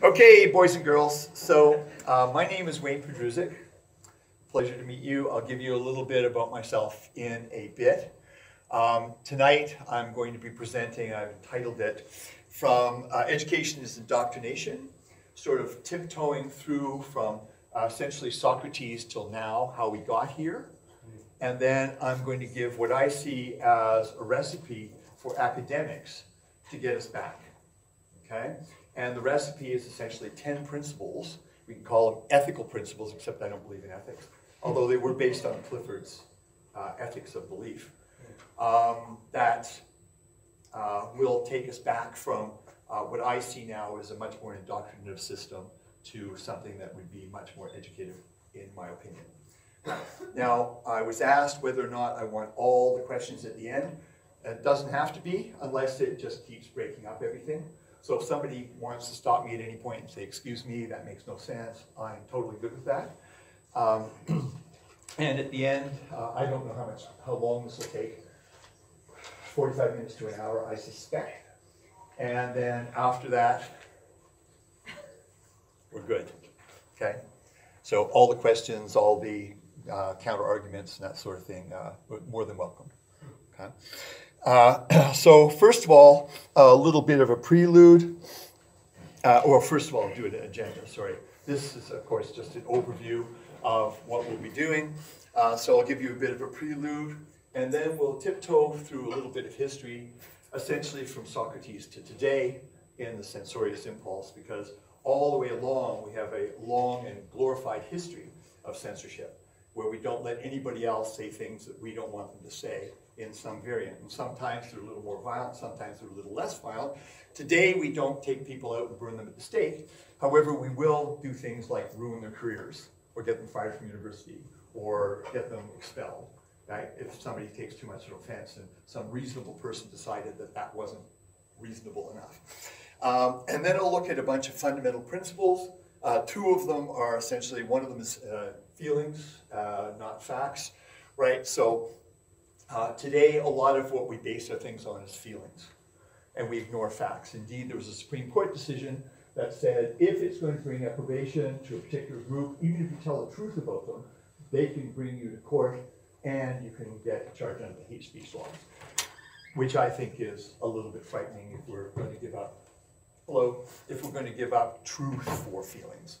Okay, boys and girls. So, uh, my name is Wayne Podrouzek. Pleasure to meet you. I'll give you a little bit about myself in a bit. Um, tonight, I'm going to be presenting, I've entitled it, From uh, Education is Indoctrination, sort of tiptoeing through from uh, essentially Socrates till now, how we got here. And then I'm going to give what I see as a recipe for academics to get us back. Okay? And the recipe is essentially 10 principles. We can call them ethical principles, except I don't believe in ethics, although they were based on Clifford's uh, ethics of belief, um, that uh, will take us back from uh, what I see now as a much more indoctrinative system to something that would be much more educative, in my opinion. Now, I was asked whether or not I want all the questions at the end. It doesn't have to be, unless it just keeps breaking up everything. So if somebody wants to stop me at any point and say, excuse me, that makes no sense, I'm totally good with that. Um, and at the end, uh, I don't know how much, how long this will take. 45 minutes to an hour, I suspect. And then after that, we're good. Okay? So all the questions, all the uh, counter arguments, and that sort of thing, uh, more than welcome. Okay? Uh, so first of all, a little bit of a prelude. Uh, or first of all, do an agenda, sorry. This is, of course, just an overview of what we'll be doing. Uh, so I'll give you a bit of a prelude, and then we'll tiptoe through a little bit of history, essentially from Socrates to today in the censorious impulse, because all the way along we have a long and glorified history of censorship, where we don't let anybody else say things that we don't want them to say in some variant. And sometimes they're a little more violent, sometimes they're a little less violent. Today, we don't take people out and burn them at the stake. However, we will do things like ruin their careers, or get them fired from university, or get them expelled. Right? If somebody takes too much of offense and some reasonable person decided that that wasn't reasonable enough. Um, and then I'll look at a bunch of fundamental principles. Uh, two of them are essentially, one of them is uh, feelings, uh, not facts, right? So uh, today, a lot of what we base our things on is feelings, and we ignore facts. Indeed, there was a Supreme Court decision that said if it's going to bring approbation to a particular group, even if you tell the truth about them, they can bring you to court and you can get charged under the hate speech laws, which I think is a little bit frightening if we're going to give up, hello, if we're going to give up truth for feelings.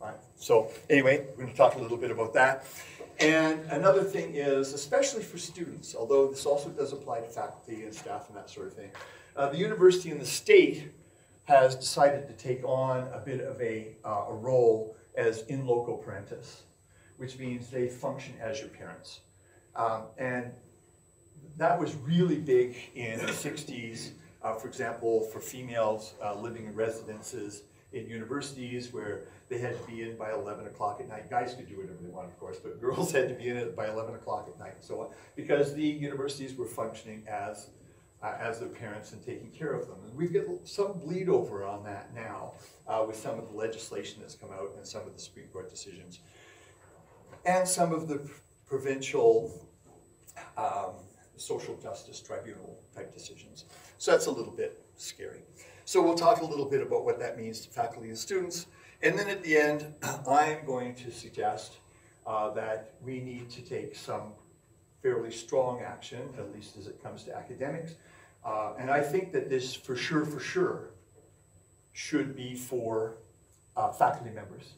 Right. So anyway, we're going to talk a little bit about that. And another thing is, especially for students, although this also does apply to faculty and staff and that sort of thing, uh, the university and the state has decided to take on a bit of a, uh, a role as in loco parentis, which means they function as your parents. Um, and that was really big in the 60s, uh, for example, for females uh, living in residences in universities where they had to be in by 11 o'clock at night. Guys could do whatever they wanted, of course, but girls had to be in it by 11 o'clock at night and so on, because the universities were functioning as uh, as their parents and taking care of them. And we get some bleed over on that now uh, with some of the legislation that's come out and some of the Supreme Court decisions. And some of the provincial um, social justice tribunal type decisions. So that's a little bit scary. So we'll talk a little bit about what that means to faculty and students. And then at the end, I'm going to suggest uh, that we need to take some fairly strong action, at least as it comes to academics. Uh, and I think that this, for sure, for sure, should be for uh, faculty members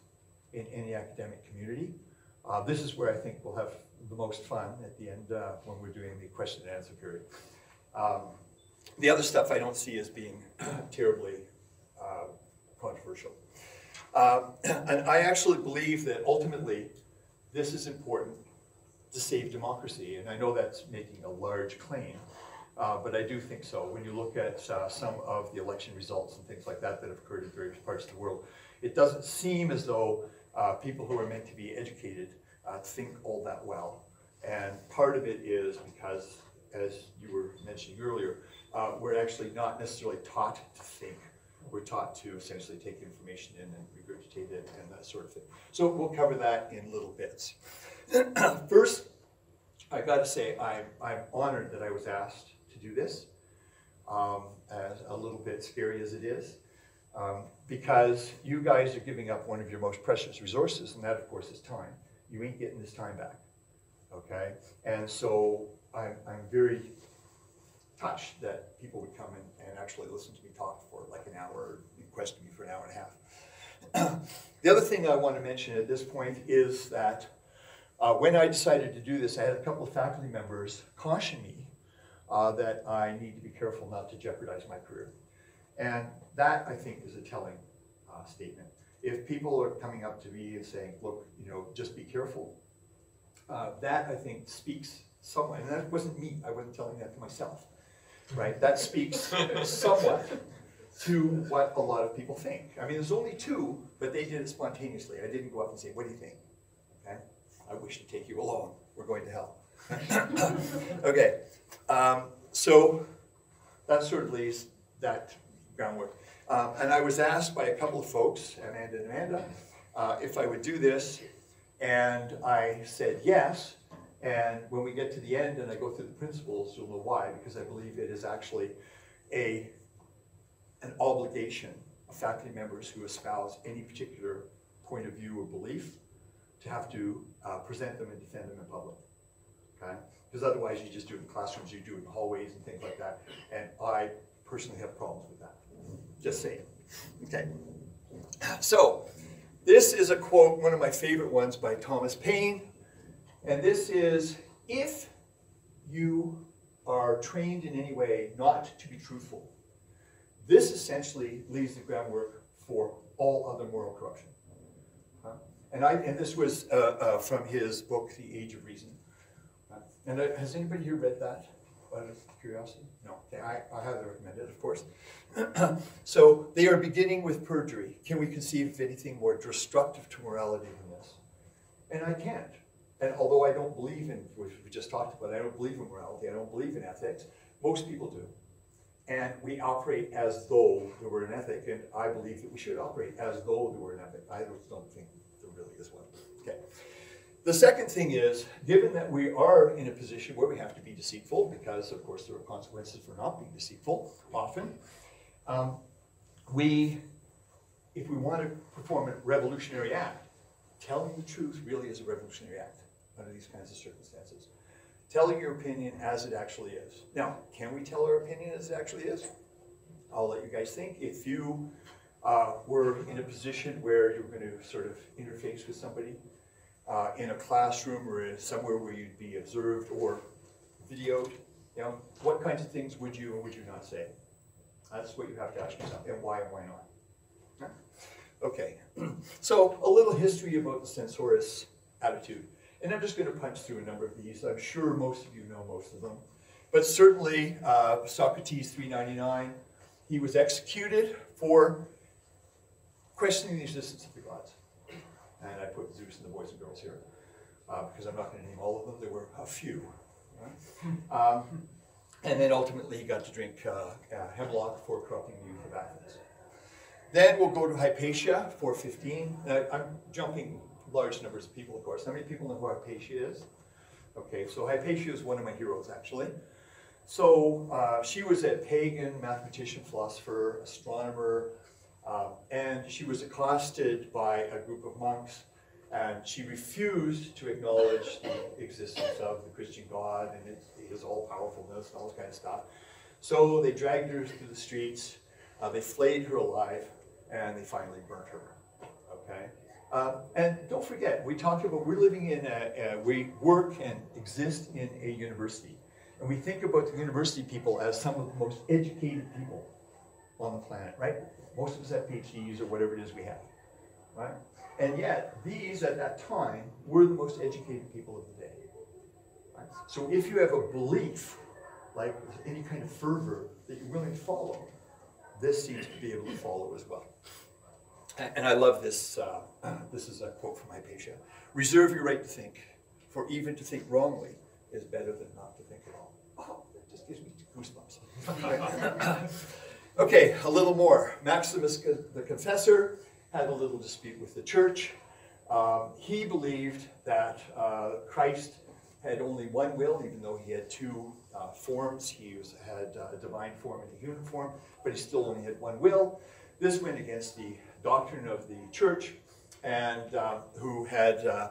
in, in the academic community. Uh, this is where I think we'll have the most fun at the end uh, when we're doing the question and answer period. Um, the other stuff I don't see as being terribly uh, controversial. Um, and I actually believe that ultimately this is important to save democracy. And I know that's making a large claim, uh, but I do think so. When you look at uh, some of the election results and things like that that have occurred in various parts of the world, it doesn't seem as though uh, people who are meant to be educated uh, think all that well. And part of it is because, as you were mentioning earlier, uh, we're actually not necessarily taught to think. We're taught to essentially take information in and regurgitate it and that sort of thing. So we'll cover that in little bits. First, I got to say, I'm, I'm honored that I was asked to do this, um, as a little bit scary as it is. Um, because you guys are giving up one of your most precious resources, and that, of course, is time. You ain't getting this time back. Okay? And so I'm, I'm very that people would come and, and actually listen to me talk for like an hour, or question me for an hour and a half. the other thing I want to mention at this point is that uh, when I decided to do this, I had a couple of faculty members caution me uh, that I need to be careful not to jeopardize my career. And that, I think, is a telling uh, statement. If people are coming up to me and saying, look, you know, just be careful, uh, that, I think, speaks somewhat, and that wasn't me, I wasn't telling that to myself, right? That speaks somewhat to what a lot of people think. I mean, there's only two, but they did it spontaneously. I didn't go up and say, what do you think? Okay? I wish to take you along. We're going to hell. okay, um, so that sort of lays that groundwork. Um, and I was asked by a couple of folks, Amanda and Amanda, uh, if I would do this, and I said yes. And when we get to the end and I go through the principles, you'll know why, because I believe it is actually a, an obligation of faculty members who espouse any particular point of view or belief to have to uh, present them and defend them in public. Okay? Because otherwise you just do it in classrooms, you do it in hallways and things like that. And I personally have problems with that. Just saying. Okay. So, this is a quote, one of my favorite ones by Thomas Paine. And this is if you are trained in any way not to be truthful, this essentially leaves the groundwork for all other moral corruption. Huh? And, I, and this was uh, uh, from his book, The Age of Reason. And uh, has anybody here read that? Out of curiosity? No. Okay, I, I highly recommend it, of course. so they are beginning with perjury. Can we conceive of anything more destructive to morality than this? And I can't. And although I don't believe in, which we just talked about, I don't believe in morality, I don't believe in ethics, most people do. And we operate as though there were an ethic, and I believe that we should operate as though there were an ethic. I don't think there really is one. Okay. The second thing is, given that we are in a position where we have to be deceitful, because of course there are consequences for not being deceitful often, um, we, if we want to perform a revolutionary act, telling the truth really is a revolutionary act under these kinds of circumstances. Telling your opinion as it actually is. Now, can we tell our opinion as it actually is? I'll let you guys think. If you uh, were in a position where you're going to sort of interface with somebody uh, in a classroom or in somewhere where you'd be observed or videoed, you know, what kinds of things would you or would you not say? That's what you have to ask yourself, and why and why not. Okay, so a little history about the censorious attitude. And I'm just going to punch through a number of these. I'm sure most of you know most of them. But certainly, uh, Socrates 399, he was executed for questioning the existence of the gods. And I put Zeus and the boys and girls here, uh, because I'm not going to name all of them. There were a few. Um, and then ultimately he got to drink uh, uh, hemlock for corrupting the youth of Athens. Then we'll go to Hypatia, 415. Uh, I'm jumping large numbers of people, of course. How many people know who Hypatia is? Okay, so Hypatia is one of my heroes, actually. So uh, she was a pagan mathematician, philosopher, astronomer, uh, and she was accosted by a group of monks, and she refused to acknowledge the existence of the Christian God and his all-powerfulness and all this kind of stuff. So they dragged her through the streets, uh, they flayed her alive, and they finally burnt her. Okay? Uh, and don't forget, we talked about we're living in a, a, we work and exist in a university. And we think about the university people as some of the most educated people on the planet, right? Most of us have PhDs or whatever it is we have, right? And yet, these at that time were the most educated people of the day. Right? So if you have a belief, like any kind of fervor that you're willing to follow, this seems to be able to follow as well. And I love this. Uh, this is a quote from Hypatia. Reserve your right to think, for even to think wrongly is better than not to think at all. Oh, that just gives me goosebumps. okay, a little more. Maximus the Confessor had a little dispute with the church. Um, he believed that uh, Christ had only one will, even though he had two uh, forms. He was, had uh, a divine form and a human form, but he still only had one will. this went against the doctrine of the church and uh, who had uh,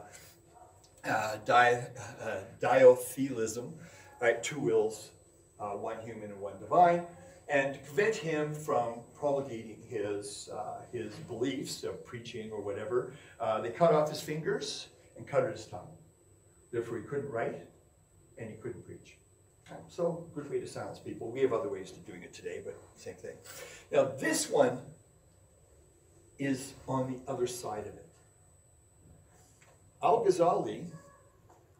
uh, di- uh, dyothelism, right? Two wills, one human and one divine. And to prevent him from promulgating his, his beliefs of preaching or whatever, they cut off his fingers and cut his tongue. Therefore, he couldn't write and he couldn't preach. So, good way to silence people. We have other ways of doing it today, but same thing. Now, this one is on the other side of it. Al Ghazali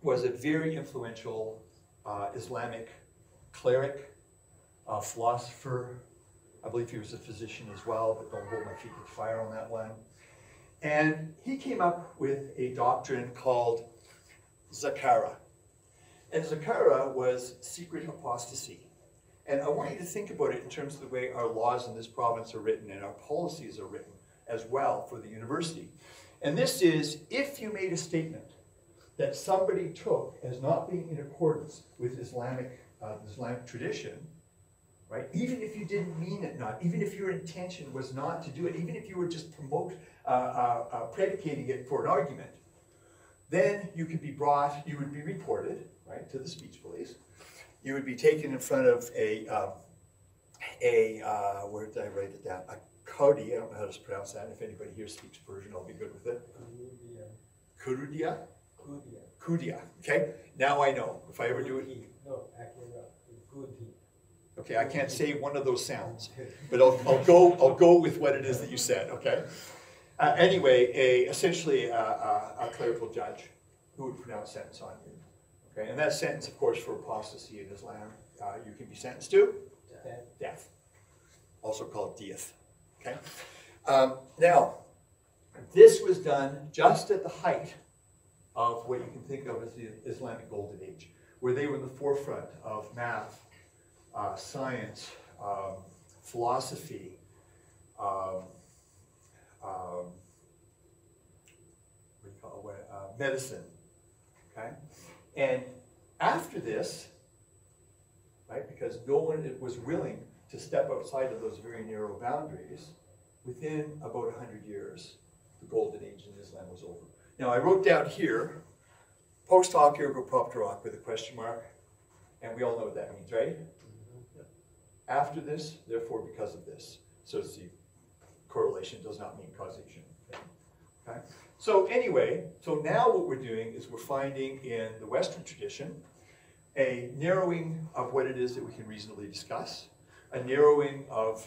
was a very influential uh, Islamic cleric, philosopher. I believe he was a physician as well, but don't hold my feet to the fire on that one. And he came up with a doctrine called Zakara. And Zakara was secret apostasy. And I want you to think about it in terms of the way our laws in this province are written and our policies are written as well for the university. And this is if you made a statement that somebody took as not being in accordance with Islamic, uh, Islamic tradition, right? Even if you didn't mean it not, even if your intention was not to do it, even if you were just promote, uh, uh, uh predicating it for an argument, then you could be brought, you would be reported, right, to the speech police. You would be taken in front of a, um, a uh, where did I write it down? A Kodi, I don't know how to pronounce that. If anybody here speaks Persian, I'll be good with it. Kurudia? Kudia. Kudia. Okay, now I know. If I ever do it, No, okay, I can't say one of those sounds, but I'll, I'll go. I'll go with what it is that you said. Okay. Uh, anyway, a essentially a, a, a clerical judge who would pronounce sentence on you. Okay, and that sentence, of course, for apostasy in Islam, uh, you can be sentenced to That- death, also called death. Okay. Um, now, this was done just at the height of what you can think of as the Islamic Golden Age, where they were in the forefront of math, uh, science, um, philosophy, um, um, what do you call it, uh, medicine. Okay, and after this, right, because no one was willing to step outside of those very narrow boundaries, within about 100 years, the golden age in Islam was over. Now, I wrote down here, post hoc ergo propter hoc with a question mark, and we all know what that means, right? Mm-hmm. After this, therefore because of this. So it's the correlation does not mean causation. Okay? So anyway, so now what we're doing is we're finding in the Western tradition a narrowing of what it is that we can reasonably discuss, a narrowing of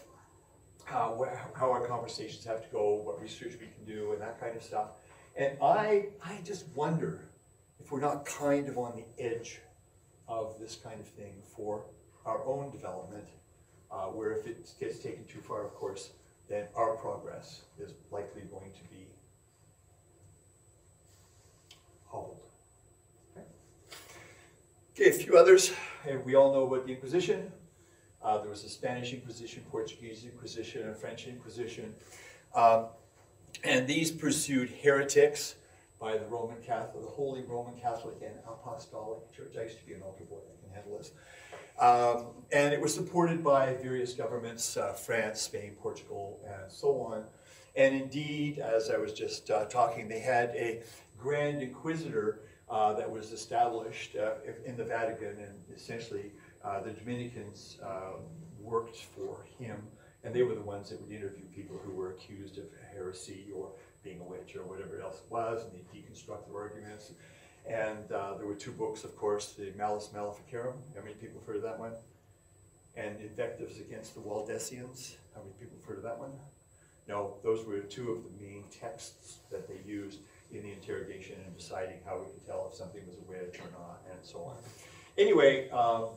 uh, how our conversations have to go, what research we can do, and that kind of stuff. And I, I just wonder if we're not kind of on the edge of this kind of thing for our own development, uh, where if it gets taken too far, of course, then our progress is likely going to be hobbled. Okay, okay a few others. And we all know about the Inquisition. Uh, there was a Spanish Inquisition, Portuguese Inquisition, and French Inquisition. Um, and these pursued heretics by the Roman Catholic, the Holy Roman Catholic and Apostolic Church. I used to be an altar boy, I can handle this. Um, and it was supported by various governments, uh, France, Spain, Portugal, and so on. And indeed, as I was just uh, talking, they had a Grand Inquisitor uh, that was established uh, in the Vatican, and essentially uh, the Dominicans uh, worked for him, and they were the ones that would interview people who were accused of heresy or being a witch or whatever else it was, and they deconstruct their arguments. And uh, there were two books, of course, the Malleus Maleficarum. How many people have heard of that one? And Invectives Against the Waldensians. How many people have heard of that one? No, those were two of the main texts that they used in the interrogation and deciding how we could tell if something was a witch or not, and so on. Anyway, um,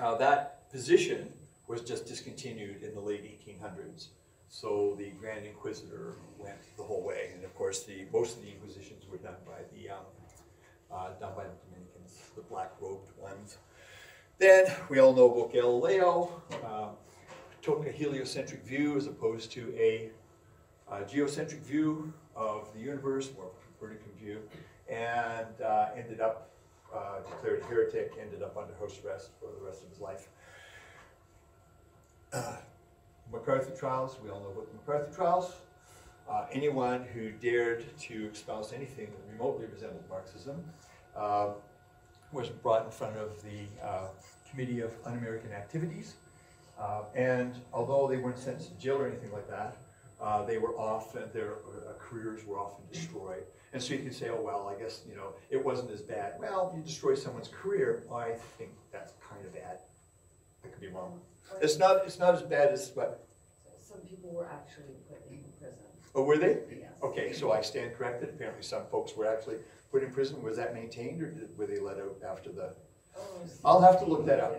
uh, that position was just discontinued in the late 1800s. So the Grand Inquisitor went the whole way, and of course, the most of the inquisitions were done by the um, uh, done by the Dominicans, the black-robed ones. Then we all know about Galileo, uh, took a heliocentric view as opposed to a, a geocentric view of the universe, more Copernican view, and uh, ended up uh, declared heretic, ended up under house arrest for the rest of his life. Uh, MacArthur trials, we all know about the MacArthur trials. Uh, anyone who dared to espouse anything that remotely resembled Marxism uh, was brought in front of the uh, Committee of Un-American Activities. Uh, and although they weren't sentenced to jail or anything like that, they were often, their careers were often destroyed. And so you can say, oh, well, I guess, you know, it wasn't as bad. Well, you destroy someone's career, I think that's kind of bad. I could be wrong. It's not, it's not as bad as, what, Some people were actually put in prison, oh, were they? yes. Okay, so I stand corrected. Apparently some folks were actually put in prison. Was that maintained or did- were they let out after the? Oh, I'll have to look that up.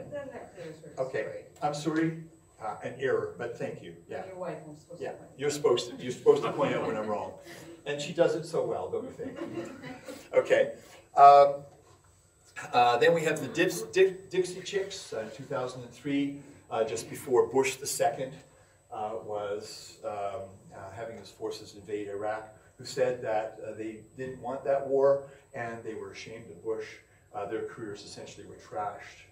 Okay. I'm sorry, uh, an error, but thank you, yeah. Your wife, I'm supposed to. Yeah, point you're supposed to, you're supposed to point out when I'm wrong. And she does it so well, don't you think? Okay. Um, uh, then we have the Dips, Dixie Chicks, uh, 2003, uh, just before Bush the second uh, was um, uh, having his forces invade Iraq, who said that uh, they didn't want that war and they were ashamed of Bush. Uh, their careers essentially were trashed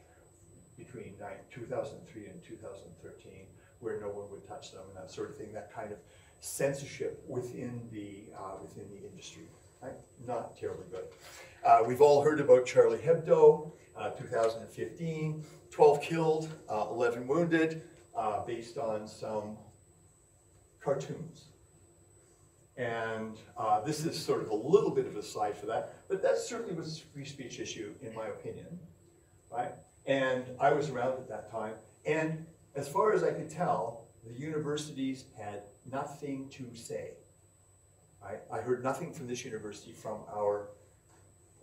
between nine, 2003 and 2013, where no one would touch them and that sort of thing. That kind of censorship within the uh, within the industry, right? Not terribly good. Uh, we've all heard about Charlie Hebdo, uh, 2015, 12 killed, uh, 11 wounded, uh, based on some cartoons. And uh, this is sort of a little bit of a side for that, but that certainly was a free speech issue, in my opinion, right? And I was around at that time, and as far as I could tell, the universities had nothing to say. I, I heard nothing from this university from our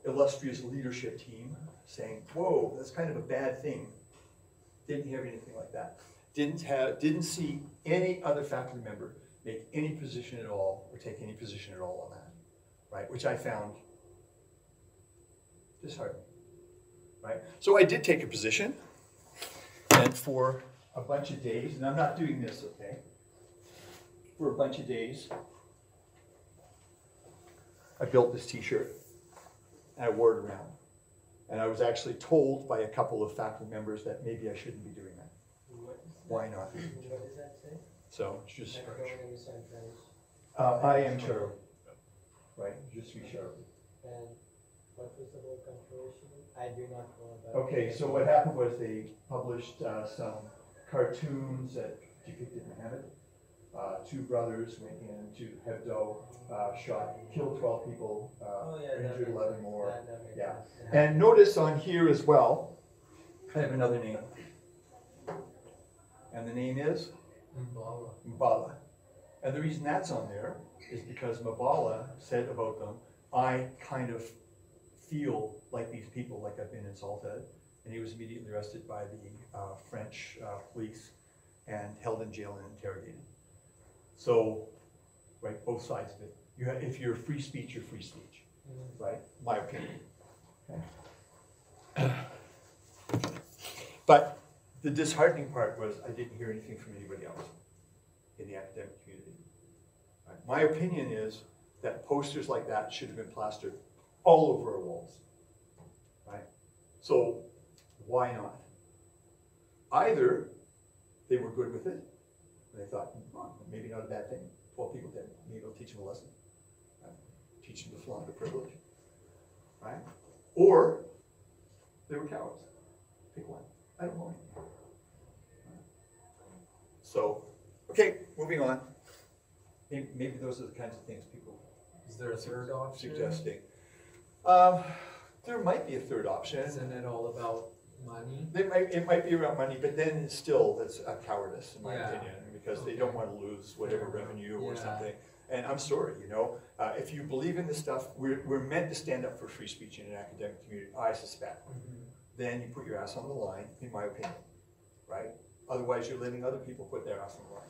illustrious leadership team saying, whoa, that's kind of a bad thing. Didn't hear anything like that. Didn't have, didn't see any other faculty member make any position at all or take any position at all on that, right? Which I found disheartening, right? So I did take a position, and for a bunch of days, and I'm not doing this, okay? For a bunch of days, I built this T-shirt, and I wore it around. And I was actually told by a couple of faculty members that maybe I shouldn't be doing that. Why not? What does that say? So it's just, uh, I am Charlie. Right, je suis Charlie. And what was the whole controversy? I do not know about. Okay, so what happened was they published uh, some cartoons that depicted Muhammad. Uh, Two brothers went into Hebdo, uh, shot, killed twelve people, uh, Oh, yeah, injured makes eleven sense. more. That- that Yeah. And notice on here as well, I have another name. And the name is Mbala. Mbala. And the reason that's on there is because Mbala said about them, I kind of feel like these people, like I've been insulted. And he was immediately arrested by the uh, French uh, police and held in jail and interrogated. So, right, both sides of it. You have, if you're free speech, you're free speech, Mm. right? My opinion. Okay. But the disheartening part was I didn't hear anything from anybody else in the academic community. Right? My opinion is that posters like that should have been plastered all over our walls. Right? So why not? Either they were good with it, and they thought, "Hmm, maybe not a bad thing. Twelve people did. Maybe it'll teach them a lesson. Right? Teach them to flaunt their privilege. Right? Or they were cowards. Pick one. I don't know. So, okay, moving on. Maybe, maybe those are the kinds of things people Is there a third option? suggesting. Um, there might be a third option. Isn't it all about money? It might, it might be around money, but then still, that's a cowardice, in my Yeah. opinion, because they don't wanna lose whatever revenue or Yeah. something. And I'm sorry, you know, uh, if you believe in this stuff, we're, we're meant to stand up for free speech in an academic community, I suspect. Then you put your ass on the line, in my opinion, right? Otherwise, you're letting other people put their ass on the line.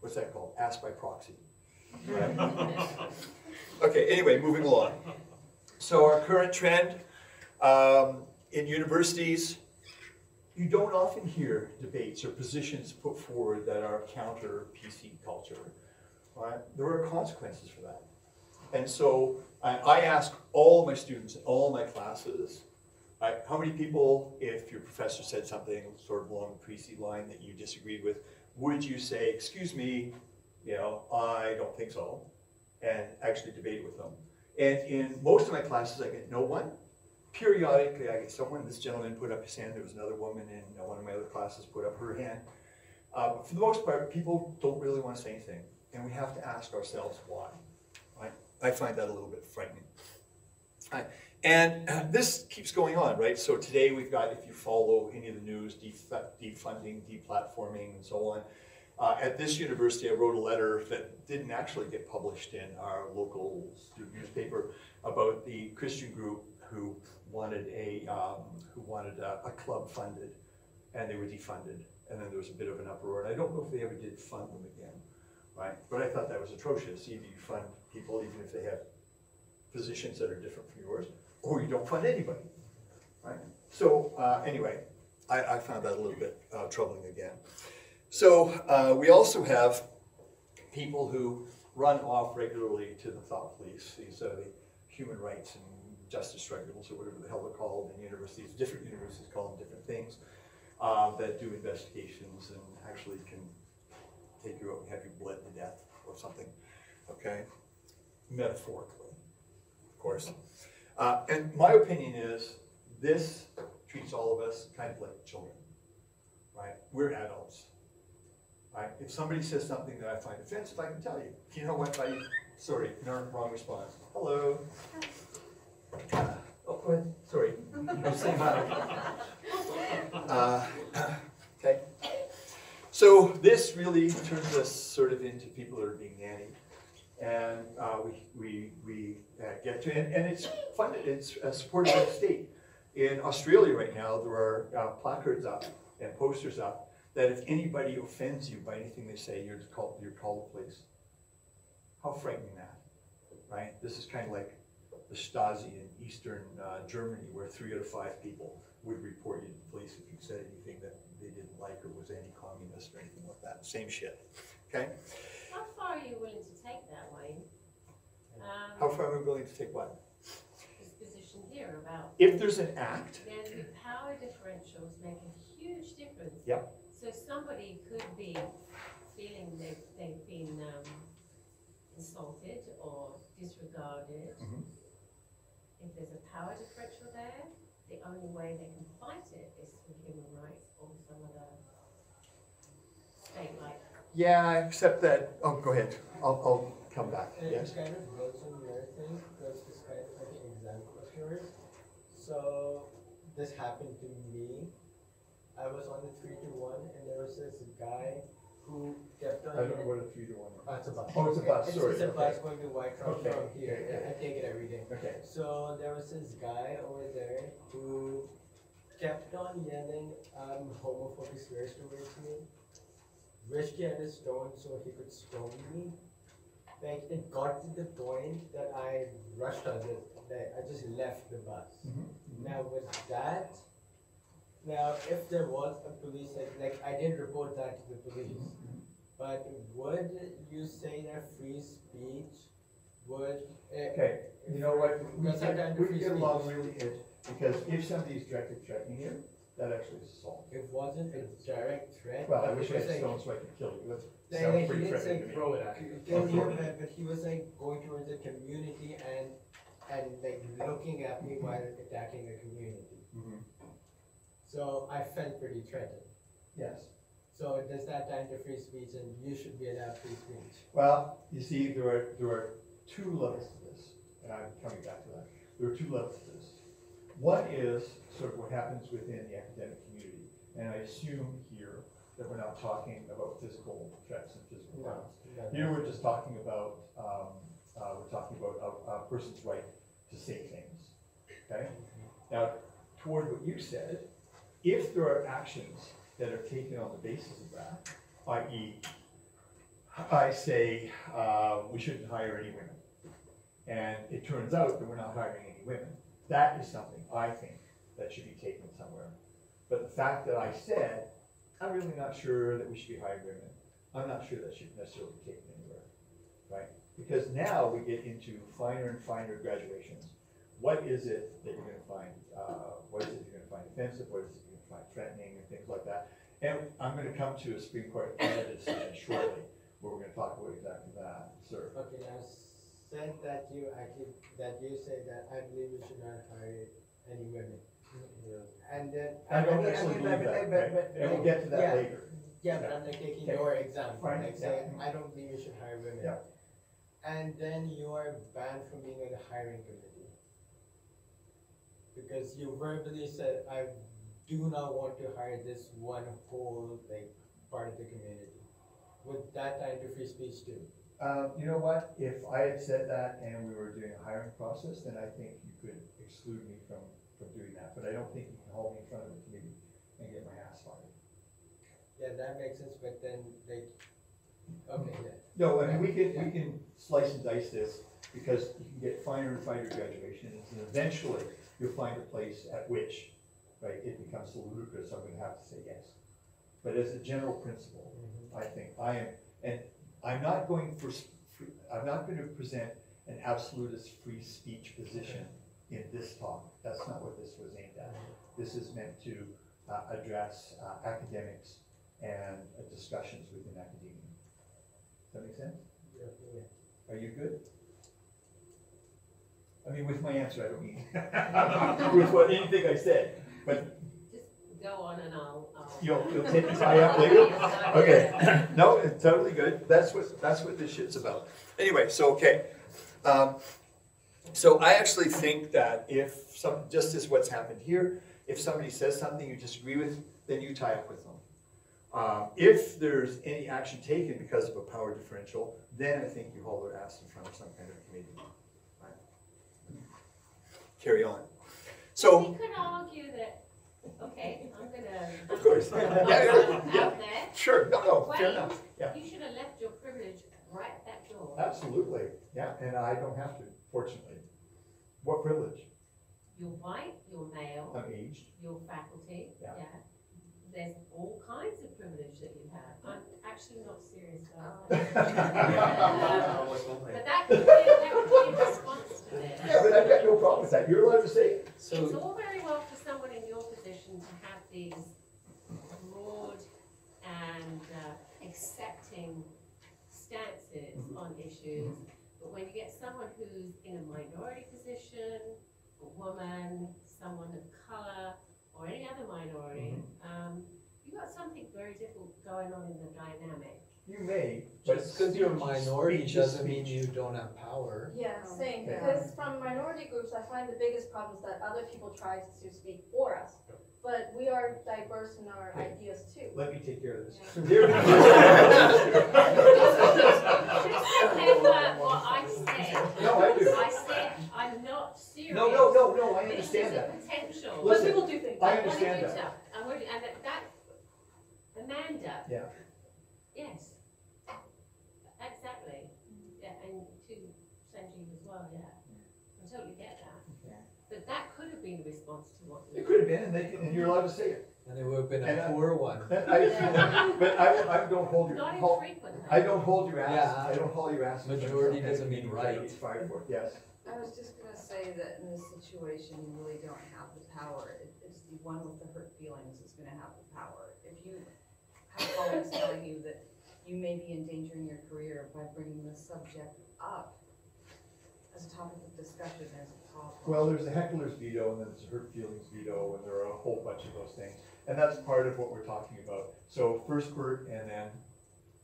What's that called? Ass by proxy. Okay, anyway, moving along. So our current trend, um, in universities, you don't often hear debates or positions put forward that are counter PC culture, right? There are consequences for that. And so I, I ask all my students in all my classes? How many people, if your professor said something sort of along the PC line that you disagreed with, would you say, excuse me, you know, I don't think so, and actually debate with them? And in most of my classes, I get no one. Periodically, I get someone, this gentleman put up his hand, there was another woman in one of my other classes put up her hand. Uh, but for the most part, people don't really want to say anything, and we have to ask ourselves why. Right? I find that a little bit frightening. Right. And uh, this keeps going on, right? So today we've got, if you follow any of the news, def- defunding, deplatforming, and so on. Uh, at this university, I wrote a letter that didn't actually get published in our local student newspaper about the Christian group who wanted a um, who wanted a, a club funded, and they were defunded. And then there was a bit of an uproar, and I don't know if they ever did fund them again, right? But I thought that was atrocious. Either you fund people, even if they have positions that are different from yours, or you don't fund anybody, right? So uh, anyway, I, I found that a little bit uh, troubling again. So uh, we also have people who run off regularly to the thought police. These are the human rights and justice tribunals, or whatever the hell they're called in universities. Different universities call them different things. Uh, that do investigations and actually can take you out and have you bled to death or something. Okay, metaphorically, of course. Uh, and my opinion is this treats all of us kind of like children, right? We're adults, If somebody says something that I find offensive, I can tell you. You know what? I sorry, no, wrong response. Hello. Uh, oh. Sorry. No, say hi. Uh, okay. So this really turns us sort of into people that are being nannied. And uh, we, we, we uh, get to, and, and it's funded, it's uh, supported by the state. In Australia right now, there are uh, placards up and posters up that if anybody offends you by anything they say, you're called, you're called the police. How frightening that, right? This is kind of like the Stasi in Eastern uh, Germany, where three out of five people would report you to the police if you said anything that they didn't like or was anti-communist or anything like that. Same shit. Okay. How far are you willing to take that, Wayne? How Um, far am I willing to take what? this position here about, If there's an act, then the power differentials make a huge difference. Yep. So somebody could be feeling they've, they've been, um, insulted or disregarded. Mhm. If there's a power differential there, the only way they can fight it is through human rights or some other state-like yeah, except that, oh, go ahead. I'll, I'll come back. And Yes. it kind of builds on your thing, because it's kind of like an example of yours. So, this happened to me. I was on the three to one, and there was this guy who kept on. I don't know what a three to one Oh, it's a bus. Oh, it's a bus, It's- sorry, It's a okay. bus going to White Rock Okay, from here, okay, I take it every day. Okay. So there was this guy over there who kept on yelling um, homophobic slurs towards me. Wished he had a stone so he could stone me. Like it got to the point that I rushed on it. Like I just left the bus. Mhm. Now with that, now if there was a police like like I did report that to the police. But would you say that free speech would? eh, Okay, you know what, we Because I'm get, we free get along speech. really good, because if somebody's directly threatening you, that actually is assault. It wasn't a direct threat. Well, I but wish it I was had like- stones so I could kill you, that like, sounds he pretty didn't threatening say to me. throw it at you. Kill you, it. but, but he was like going towards the community and, and like looking at me while attacking the community. Mhm. So I felt pretty threatened. Yes. So does that tie into free speech and you should be allowed free speech? Well, you see, there are, there are two levels to this, and I'm coming back to that. There are two levels to this. One is sort of what happens within the academic community, and I assume here that we're not talking about physical threats and physical No, violence. no, Here, we're just talking about, um, uh, we're talking about a, a person's right to say things, okay? Now, toward what you said, if there are actions that are taken on the basis of that, i.e., I say, uh, we shouldn't hire any women, and it turns out that we're not hiring any women, that is something I think that should be taken somewhere. But the fact that I said, I'm really not sure that we should be hiring women, I'm not sure that should necessarily be taken anywhere, right? Because now we get into finer and finer graduations, what is it that you're gonna find, uh, what is it you're gonna find offensive, what is it you're gonna find threatening, and things like that. And I'm gonna come to a Supreme Court decision shortly, where we're gonna talk about exactly that, sir. Okay, now said that you actually, that you say that I believe we should not hire any women. And then. I don't mean- actually mean, believe but- that, but- right? but- and we'll get to that yeah, later. Yeah, but I'm like taking your example, Fine, like yeah. saying, I don't believe you should hire women. Yeah. And then you are banned from being on the hiring committee. Because you verbally said, I do not want to hire this one whole, like, part of the community. Would that tie into free speech too? Um, you know what, if I had said that and we were doing a hiring process, then I think you could exclude me from, from doing that, but I don't think you can hold me in front of the committee and get my ass fired. Yeah, that makes sense, but then, like, okay, yeah. No, I mean, we can, we can slice and dice this, because you can get finer and finer graduations, and eventually you'll find a place at which, right, it becomes so ludicrous, I'm gonna have to say yes. But as a general principle, I think I am, and I'm not going for, s- free- I'm not gonna present an absolutist free speech position in this talk, that's not what this was aimed at. This is meant to, uh, address, uh, academics and uh, discussions within academia. Does that make sense? Are you good? I mean, with my answer, I don't mean, with what, anything I said, but Just go on and I'll, I'll. you'll, you'll take tie up later? Okay, no, it's totally good, that's what, that's what this shit's about. Anyway, so, okay. Um, So I actually think that if some, just as what's happened here, if somebody says something you disagree with, then you tie up with them. Um, If there's any action taken because of a power differential, then I think you haul their ass in front of some kind of committee. Right. Carry on. So. We could argue that, okay, I'm gonna. Of course. Yeah, yeah, yeah. There. Sure, no, no, fair enough, yeah. you should have left your privilege right at that door. Absolutely, yeah, and I don't have to, fortunately. What privilege? You're white, you're male, I'm aged. you're faculty, Yeah. yeah. There's all kinds of privilege that you have. I'm actually not serious about Oh. that. But that could be, that could be a response to this. Yeah, but I've got no problem with that, you're allowed to say it. It's all very well for someone in your position to have these broad and uh, accepting stances on issues, but when you get someone who's in a minority position, a woman, someone of color, or any other minority, um, you've got something very different going on in the dynamic. You may, but. just because you're a speech- minority speech is doesn't mean you don't have power. Yeah, same, Yeah. because from minority groups, I find the biggest problem is that other people try to speak for us. But we are diverse in our Okay. ideas too. Let me take care of this. Remember what I said. No, I do. I said, I'm not serious. No, no, no, no, I This is understand a that. potential. But Listen, people do think I that. What did you understand that. tell? And what, and that, that, Amanda. Yeah. Yes. Exactly. Yeah, and to Sanjeev as well, yeah. I totally get that. Yeah. But that could have been a response to what you. It could have been, and they, can- and you're allowed to say it. And it would have been And a I- poor one. And I- But I, I don't hold your, Not hold- infrequently. I don't hold your ass, Yeah. I don't hold your ass. in Majority doesn't mean right. that gets Fired for, it. yes. I was just gonna say that in this situation, you really don't have the power. It- It's the one with the hurt feelings that's gonna have the power. If you have colleagues telling you that you may be endangering your career by bringing this subject up as a topic of discussion, there's a problem. Well, there's a heckler's veto, and then there's a hurt feelings veto, and there are a whole bunch of those things. And that's part of what we're talking about. So first Bert, and then,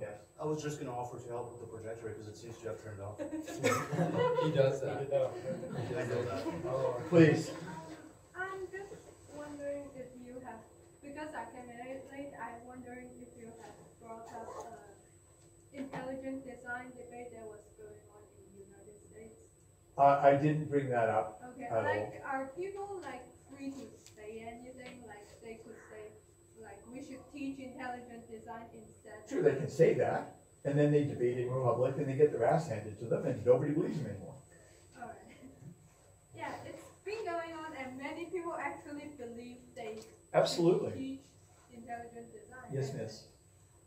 yes. I was just gonna offer to help with the projector because it seems to have turned off. He does that. I know that. Please. I'm just wondering if you have, because I came in late, I'm wondering if you have brought up uh intelligent design debate that was going on in the United States. Uh, I didn't bring that up. Okay, At all. like, are people like free to say anything, like they could say, like, we should teach intelligent design instead? Sure, they can say that, and then they debate it in public, and they get their ass handed to them, and nobody believes them anymore. Alright. Yeah, it's been going on and many people actually believe they Absolutely. teach intelligent design. Yes, miss.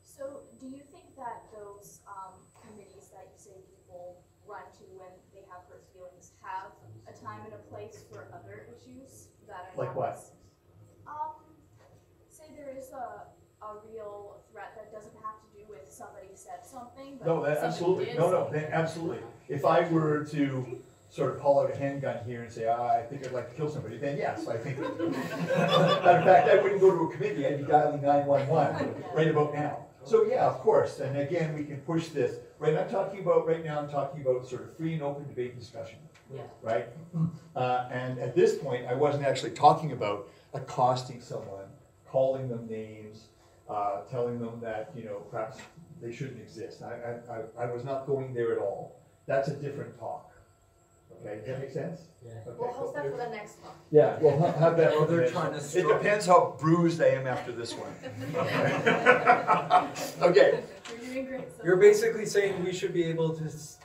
So do you think that those um, committees that you say people run to when they have hurt feelings have a time and a place for other issues that are Like not what? as- Um, say there is a, a real threat that doesn't have to do with somebody said something, but No, that, somebody absolutely, did no, no, something. that- absolutely. If I were to sort of pull out a handgun here and say, "Ah, I think I'd like to kill somebody, then yes, I think. Matter of fact, I wouldn't go to a committee, I'd be dialing nine-one-one right about now. So, yeah, of course, and again, we can push this, right, I'm talking about, right now, I'm talking about sort of free and open debate and discussion. Yeah. Right? Uh, and at this point, I wasn't actually talking about accosting someone, calling them names, uh, telling them that, you know, perhaps they shouldn't exist. I, I, I, I was not going there at all. That's a different talk. Okay, does that make sense? Yeah. Okay, We'll host cool. that for the next one. Yeah, well, ha- have that. Well, they're for the next trying to one. It depends how bruised I am after this one. Okay, You're doing great. so You're basically saying we should be able to s-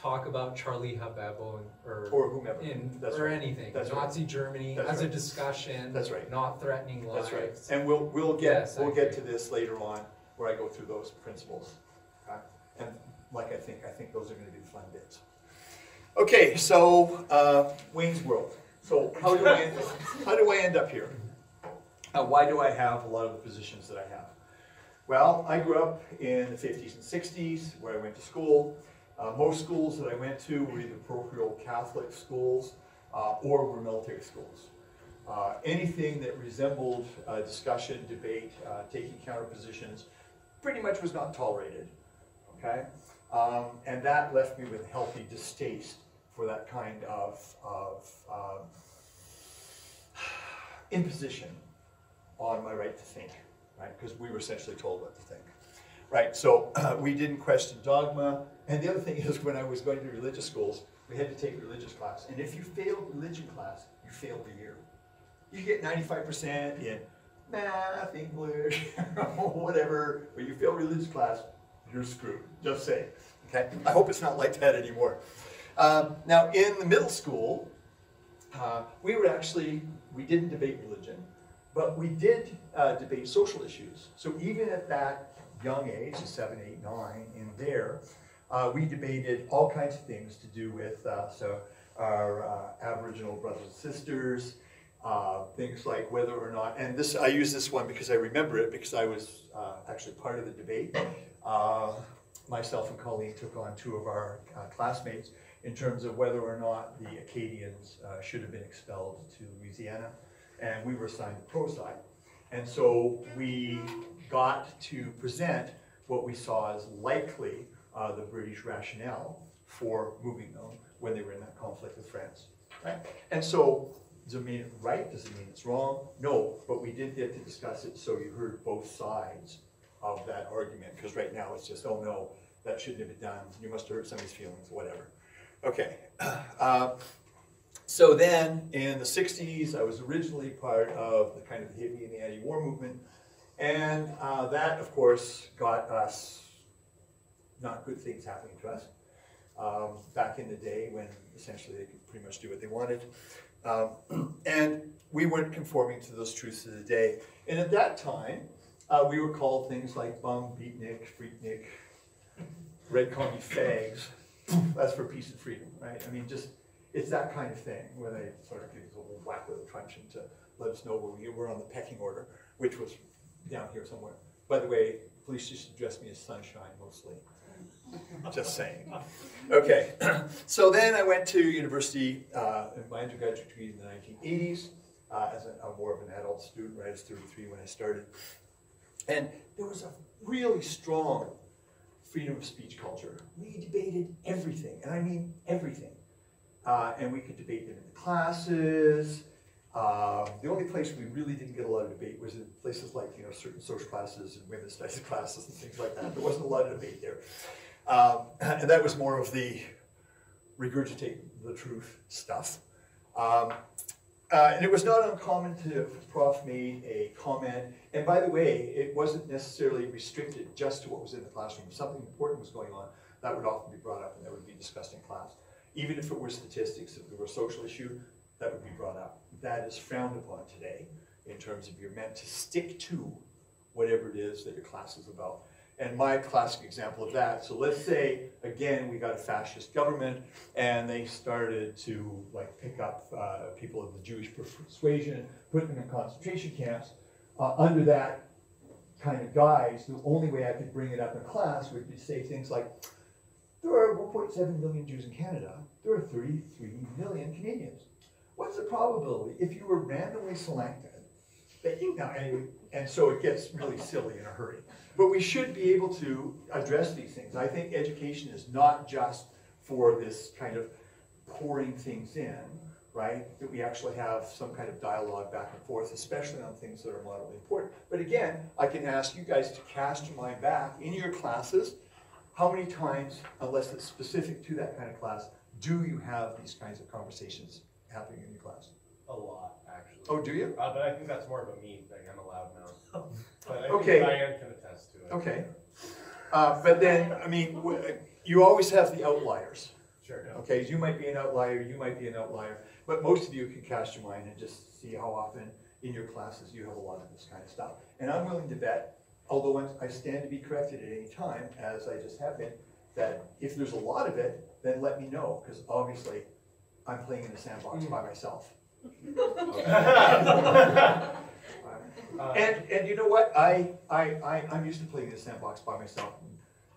talk about Charlie Hebdo or, or whomever. in, That's or right. anything, That's right. Nazi Germany, That's as a discussion. That's right. Not threatening lives. That's right. And we'll, we'll get, Yes, we'll get to this later on, where I go through those principles. okay? And like I think, I think those are gonna be fun bits. Okay, so, uh, Wayne's World. So how do I, end- how do I end up here? Uh, why do I have a lot of the positions that I have? Well, I grew up in the fifties and sixties, where I went to school. Uh, most schools that I went to were either parochial Catholic schools, uh, or were military schools. Uh, anything that resembled uh, discussion, debate, uh, taking counter positions, pretty much was not tolerated. Okay, um, and that left me with a healthy distaste for that kind of of um, imposition on my right to think, right? Because we were essentially told what to think, right? So we didn't question dogma. And the other thing is, when I was going to religious schools, we had to take religious class, and if you failed religion class, you failed the year. You get ninety-five percent in math, English, whatever, but you fail religious class, you're screwed. Just saying. Okay. I hope it's not like that anymore. Um, now, in the middle school, uh, we were actually we didn't debate religion, but we did uh, debate social issues. So even at that young age, seven, eight, nine, in there, uh, we debated all kinds of things to do with uh, so our uh, Aboriginal brothers and sisters, uh, things like whether or not, and this I use this one because I remember it because I was uh, actually part of the debate. Uh, myself and Colleen took on two of our uh, classmates in terms of whether or not the Acadians should have been expelled to Louisiana, and we were assigned the pro side. And so we got to present what we saw as likely uh, the British rationale for moving them when they were in that conflict with France. Right? And so, does it mean it right? Does it mean it's wrong? No, but we did get to discuss it, so you heard both sides of that argument, because right now it's just, oh no, that shouldn't have been done, you must have hurt somebody's feelings, whatever. Okay. Uh, so then, in the 60s, I was originally part of the kind of the hippie and the anti-war movement, and uh, that, of course, got us not good things happening to us. Um, back in the day when essentially they could pretty much do what they wanted. Um, and we weren't conforming to those truths of the day. And at that time, uh, we were called things like bum, beatnik, freaknik, red commie fags. That's for peace and freedom, right? I mean, just, it's that kind of thing where they sort of give us a little whack with a truncheon to let us know where we were on the pecking order, which was down here somewhere. By the way, police used to address me as sunshine mostly. Just saying. Okay, so then I went to university, uh, my undergraduate degree in the nineteen eighties, uh, as a, a more of an adult student, right, I was thirty-three when I started. And there was a really strong freedom of speech culture. We debated everything, and I mean everything. Uh, and we could debate them in the classes. Uh, the only place we really didn't get a lot of debate was in places like, you know, certain social classes and women's studies classes and things like that. There wasn't a lot of debate there. Um, and that was more of the regurgitate the truth stuff. Um, uh, and it was not uncommon to, Prof made a comment, and by the way, it wasn't necessarily restricted just to what was in the classroom. If something important was going on, that would often be brought up and that would be discussed in class. Even if it were statistics, if there were a social issue, that would be brought up. That is frowned upon today in terms of you're meant to stick to whatever it is that your class is about. And my classic example of that, so let's say, again, we got a fascist government and they started to like pick up uh, people of the Jewish persuasion, put them in concentration camps. Uh, under that kind of guise, the only way I could bring it up in class would be to say things like, there are 1.7 million Jews in Canada, there are 33 million Canadians. What's the probability if you were randomly selected that you, now, anyway, and so it gets really silly in a hurry. But we should be able to address these things. I think education is not just for this kind of pouring things in, right? That we actually have some kind of dialogue back and forth, especially on things that are moderately important. But again, I can ask you guys to cast your mind back in your classes. How many times, unless it's specific to that kind of class, do you have these kinds of conversations happening in your class? A lot, actually. Oh, do you? Uh, but I think that's more of a me thing, I'm a loud mouth. But I think Okay. Diane can attest to it. Okay. Uh, but then, I mean, you always have the outliers. Sure, yeah. Okay, you might be an outlier, you might be an outlier, but most of you can cast your mind and just see how often in your classes you have a lot of this kind of stuff. And I'm willing to bet, although I stand to be corrected at any time, as I just have been, that if there's a lot of it, then let me know, because obviously I'm playing in a sandbox by myself. Uh, And, and you know what, I, I, I, I'm used to playing in a sandbox by myself.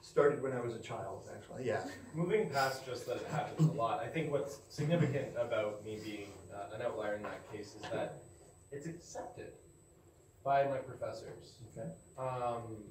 Started when I was a child, actually, yeah. Moving past just that it happens a lot, I think what's significant about me being uh, an outlier in that case is that it's accepted by my professors. Okay. Um,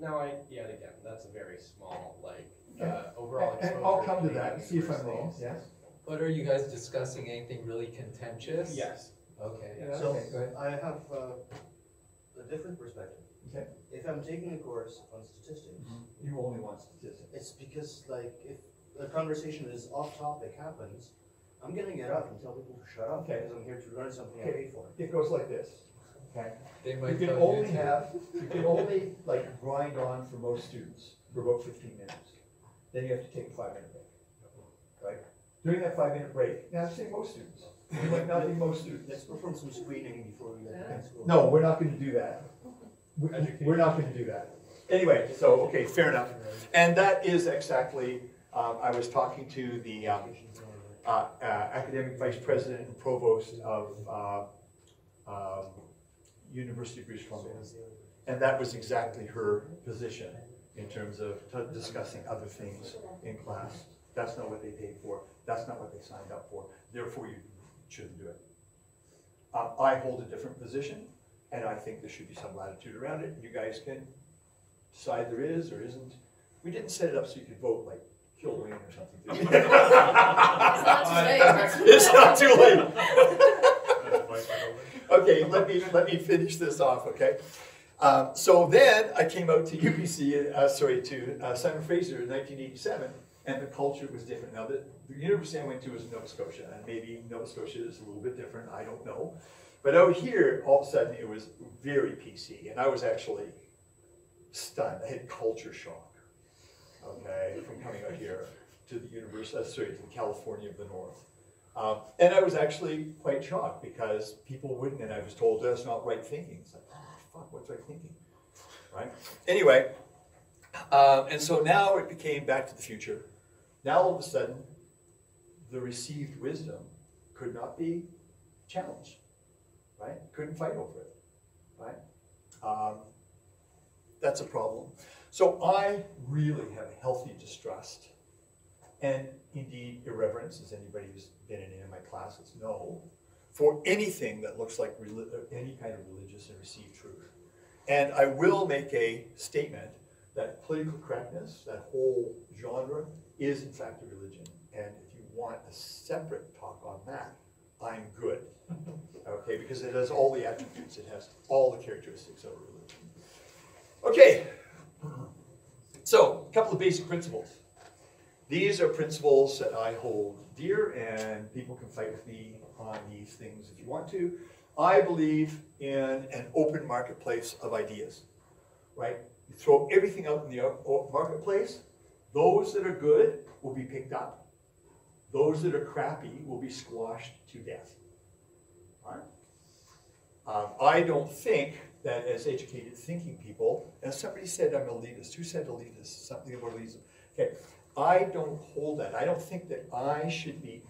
now I, yet again, that's a very small, like, Okay. Uh, overall And exposure. and I'll come to being that, and see if I'm wrong, universities. yes? But are you guys discussing anything really contentious? Yes. Okay. Yeah, So, okay, go ahead. I have uh, a different perspective. Okay. If I'm taking a course on statistics, You only want statistics. it's because like, if a conversation is off topic happens, I'm gonna get up and tell people to shut up, Okay. because I'm here to learn something I Okay. paid for. It goes like this, okay? They You might can tell you only to- have, you can only like grind on for most students for about fifteen minutes. Then you have to take a five minute break, right? During that five minute break, now say most students, might not be most students. Let's perform some screening before we get to school. No, we're not gonna do that. We- We're not gonna do that. Anyway, so, okay, fair enough. And that is exactly, um, I was talking to the, um, uh, uh, academic vice president and provost of, uh, um, University of British Columbia. And that was exactly her position in terms of t- discussing other things in class. That's not what they paid for, that's not what they signed up for, therefore you shouldn't do it. Uh, I hold a different position, and I think there should be some latitude around it, you guys can decide there is or isn't. We didn't set it up so you could vote like kill Wayne or something. did we? It's not too late. Okay, let me, let me finish this off, okay? Um, so then I came out to UBC, uh, sorry, to uh, Simon Fraser in nineteen eighty-seven, and the culture was different. Now, the, the university I went to was Nova Scotia, and maybe Nova Scotia is a little bit different, I don't know. But out here, all of a sudden, it was very PC, and I was actually stunned. I had culture shock, okay, from coming out here to the university, uh, sorry, to the California of the North. Um, and I was actually quite shocked because people wouldn't, and I was told that's not right thinking. It's like, fuck, what's I thinking? Right? Anyway, um, and so now it became back to the future. Now all of a sudden, the received wisdom could not be challenged, right? Couldn't fight over it, right? Um, that's a problem. So I really have a healthy distrust and indeed irreverence, as anybody who's been in any of my classes know, for anything that looks like uh, any kind of religious and received truth. And I will make a statement that political correctness, that whole genre, is in fact a religion. And if you want a separate talk on that, I'm good. Okay, because it has all the attributes, it has all the characteristics of a religion. Okay, so a couple of basic principles. These are principles that I hold dear, and people can fight with me on these things if you want to. I believe in an open marketplace of ideas, right? You throw everything out in the marketplace, those that are good will be picked up. Those that are crappy will be squashed to death. All right? Um, I don't think that as educated thinking people, and somebody said I'm elitist. Who said elitist? Something about elitism. Okay, I don't hold that. I don't think that I should be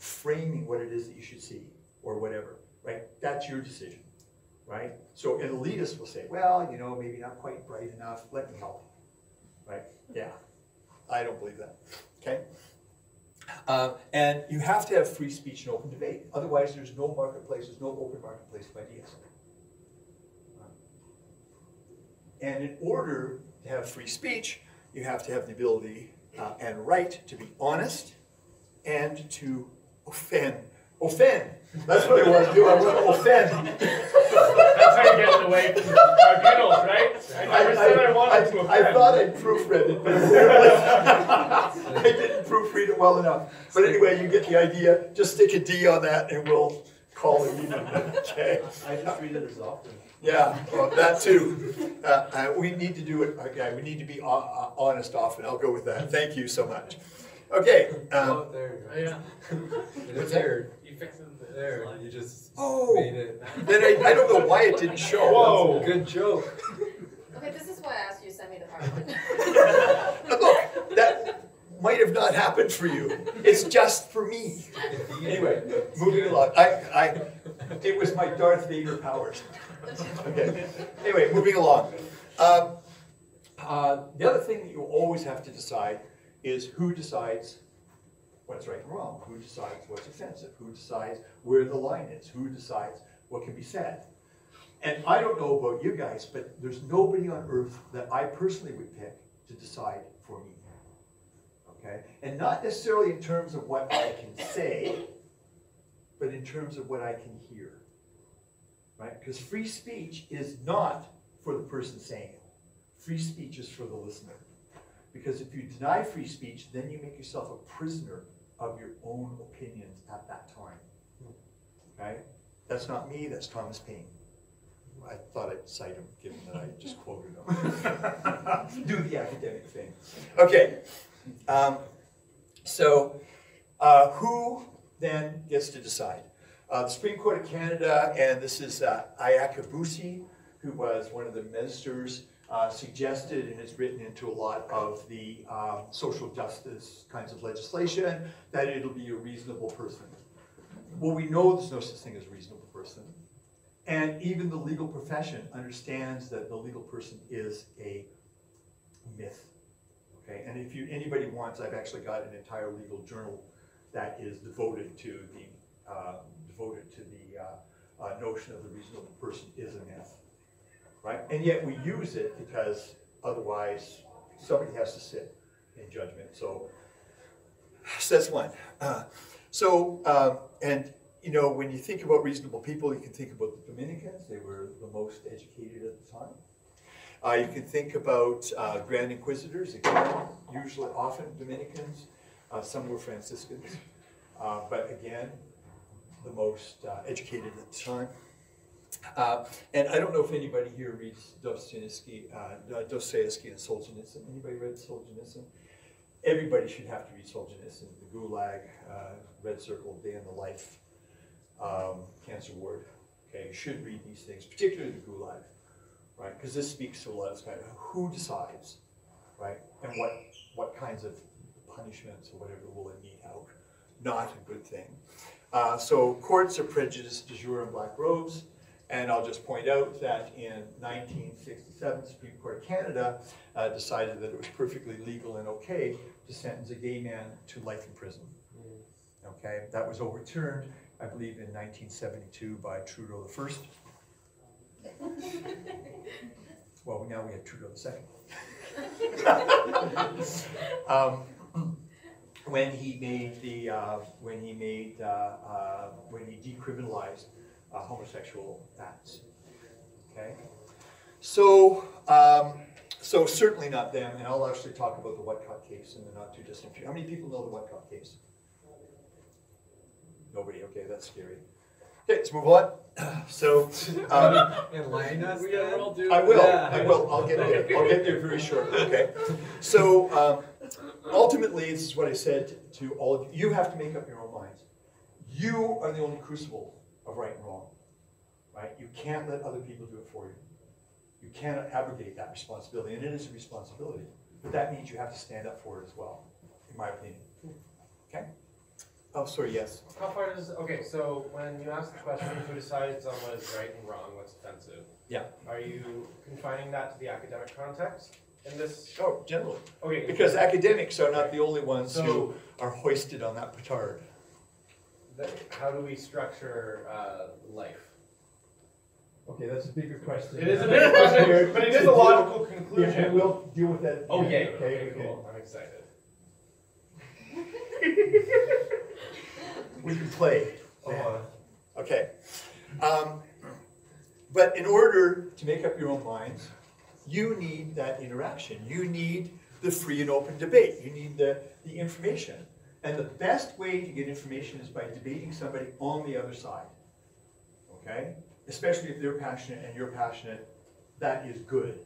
framing what it is that you should see or whatever, right? That's your decision, right? So an elitist will say, well, you know, maybe not quite bright enough, let me help, you, right? Yeah, I don't believe that, okay? Uh, and you have to have free speech and open debate. Otherwise, there's no marketplace, there's no open marketplace of ideas. And in order to have free speech, you have to have the ability uh, and right to be honest and to offend. Offend. That's what I want to do. I want to offend. That's how you get away from tribunals, right? I never said I wanted to I, I thought I'd proofread it, but I didn't proofread it well enough. But anyway, you get the idea. Just stick a D on that and we'll call it even. Okay. I just read it as often. Yeah, well, that too. Uh, uh, we need to do it, okay, we need to be ho- uh, honest often. I'll go with that. Thank you so much. Okay, um, Oh, there you go. Yeah. It's there. You fixed it. There, you just Oh. made it. then I, I don't know why it didn't show. Whoa. Good joke. Okay, this is why I asked you to send me the PowerPoint. Look, that might have not happened for you. It's just for me. Anyway, moving along. I, I, it was my Darth Vader powers. Okay. Anyway, moving along. Um, uh, the other thing that you always have to decide is who decides what's right and wrong, who decides what's offensive, who decides where the line is, who decides what can be said. And I don't know about you guys, but there's nobody on earth that I personally would pick to decide for me. Okay? And not necessarily in terms of what I can say, but in terms of what I can hear. Right? Because free speech is not for the person saying it. Free speech is for the listener. Because if you deny free speech, then you make yourself a prisoner of your own opinions at that time. Okay? That's not me, that's Thomas Paine. I thought I'd cite him, given that I just quoted him. Do the academic thing. Okay. Um, so, uh, who then gets to decide? Uh, the Supreme Court of Canada, and this is uh, Iacobucci, who was one of the ministers, uh, suggested and has written into a lot of the um, social justice kinds of legislation that it'll be a reasonable person. Well, we know there's no such thing as a reasonable person. And even the legal profession understands that the legal person is a myth. Okay, and if you anybody wants, I've actually got an entire legal journal that is devoted to the uh, devoted to the uh, uh, notion of the reasonable person is a myth, right? And yet we use it because otherwise somebody has to sit in judgment. So, so that's one. Uh, so um, and you know, when you think about reasonable people, you can think about the Dominicans. They were the most educated at the time. Uh, you can think about uh, Grand Inquisitors, again, usually often Dominicans. Uh, some were Franciscans. Uh, but again, the most uh, educated at the time. Uh, and I don't know if anybody here reads Dostoevsky, uh, Dostoevsky and Solzhenitsyn. Anybody read Solzhenitsyn? Everybody should have to read Solzhenitsyn, The Gulag, uh, Red Circle, Day in the Life, um, Cancer Ward. Okay, you should read these things, particularly the Gulag, right? Because this speaks to a lot of kind of who decides, right? And what what kinds of punishments or whatever will it mete out? Not a good thing. Uh, so courts are prejudiced de jure in black robes. And I'll just point out that in 1967, the Supreme Court of Canada uh, decided that it was perfectly legal and okay to sentence a gay man to life in prison. Okay, that was overturned, I believe, in 1972 by Trudeau the first. Well, now we have Trudeau the second. um, when he made the uh, when he made uh, uh, when he decriminalized uh, homosexual acts. Okay, so um, so certainly not them, and I'll actually talk about the Whatcott case in the not too distant future. How many people know the Whatcott case? Nobody. Okay, that's scary. Okay, let's move on. So. Um, Enlighten us We all do. I will, Yeah. I will, I'll get there, I'll get there very shortly, okay? So, um, ultimately, this is what I said to all of you, you have to make up your own minds. You are the only crucible of right and wrong, right? You can't let other people do it for you. You cannot abrogate that responsibility, and it is a responsibility. But that means you have to stand up for it as well, in my opinion. Okay? Oh, sorry, yes. How far does, okay, so when you ask the question, who decides on what is right and wrong, what's offensive? Yeah. Are you confining that to the academic context in this? Oh, generally. Okay. Because academics are not the only ones who are hoisted on that petard. That- How do we structure, uh, life? Okay, that's a bigger question. It is a big question, but it is a logical Yeah, conclusion. and we'll deal with that. Oh, yeah, okay, okay, okay. cool, I'm excited. We can play. Oh, Okay. Um, But in order to make up your own minds, you need that interaction. You need the free and open debate. You need the, the information. And the best way to get information is by debating somebody on the other side. Okay? Especially if they're passionate and you're passionate, that is good.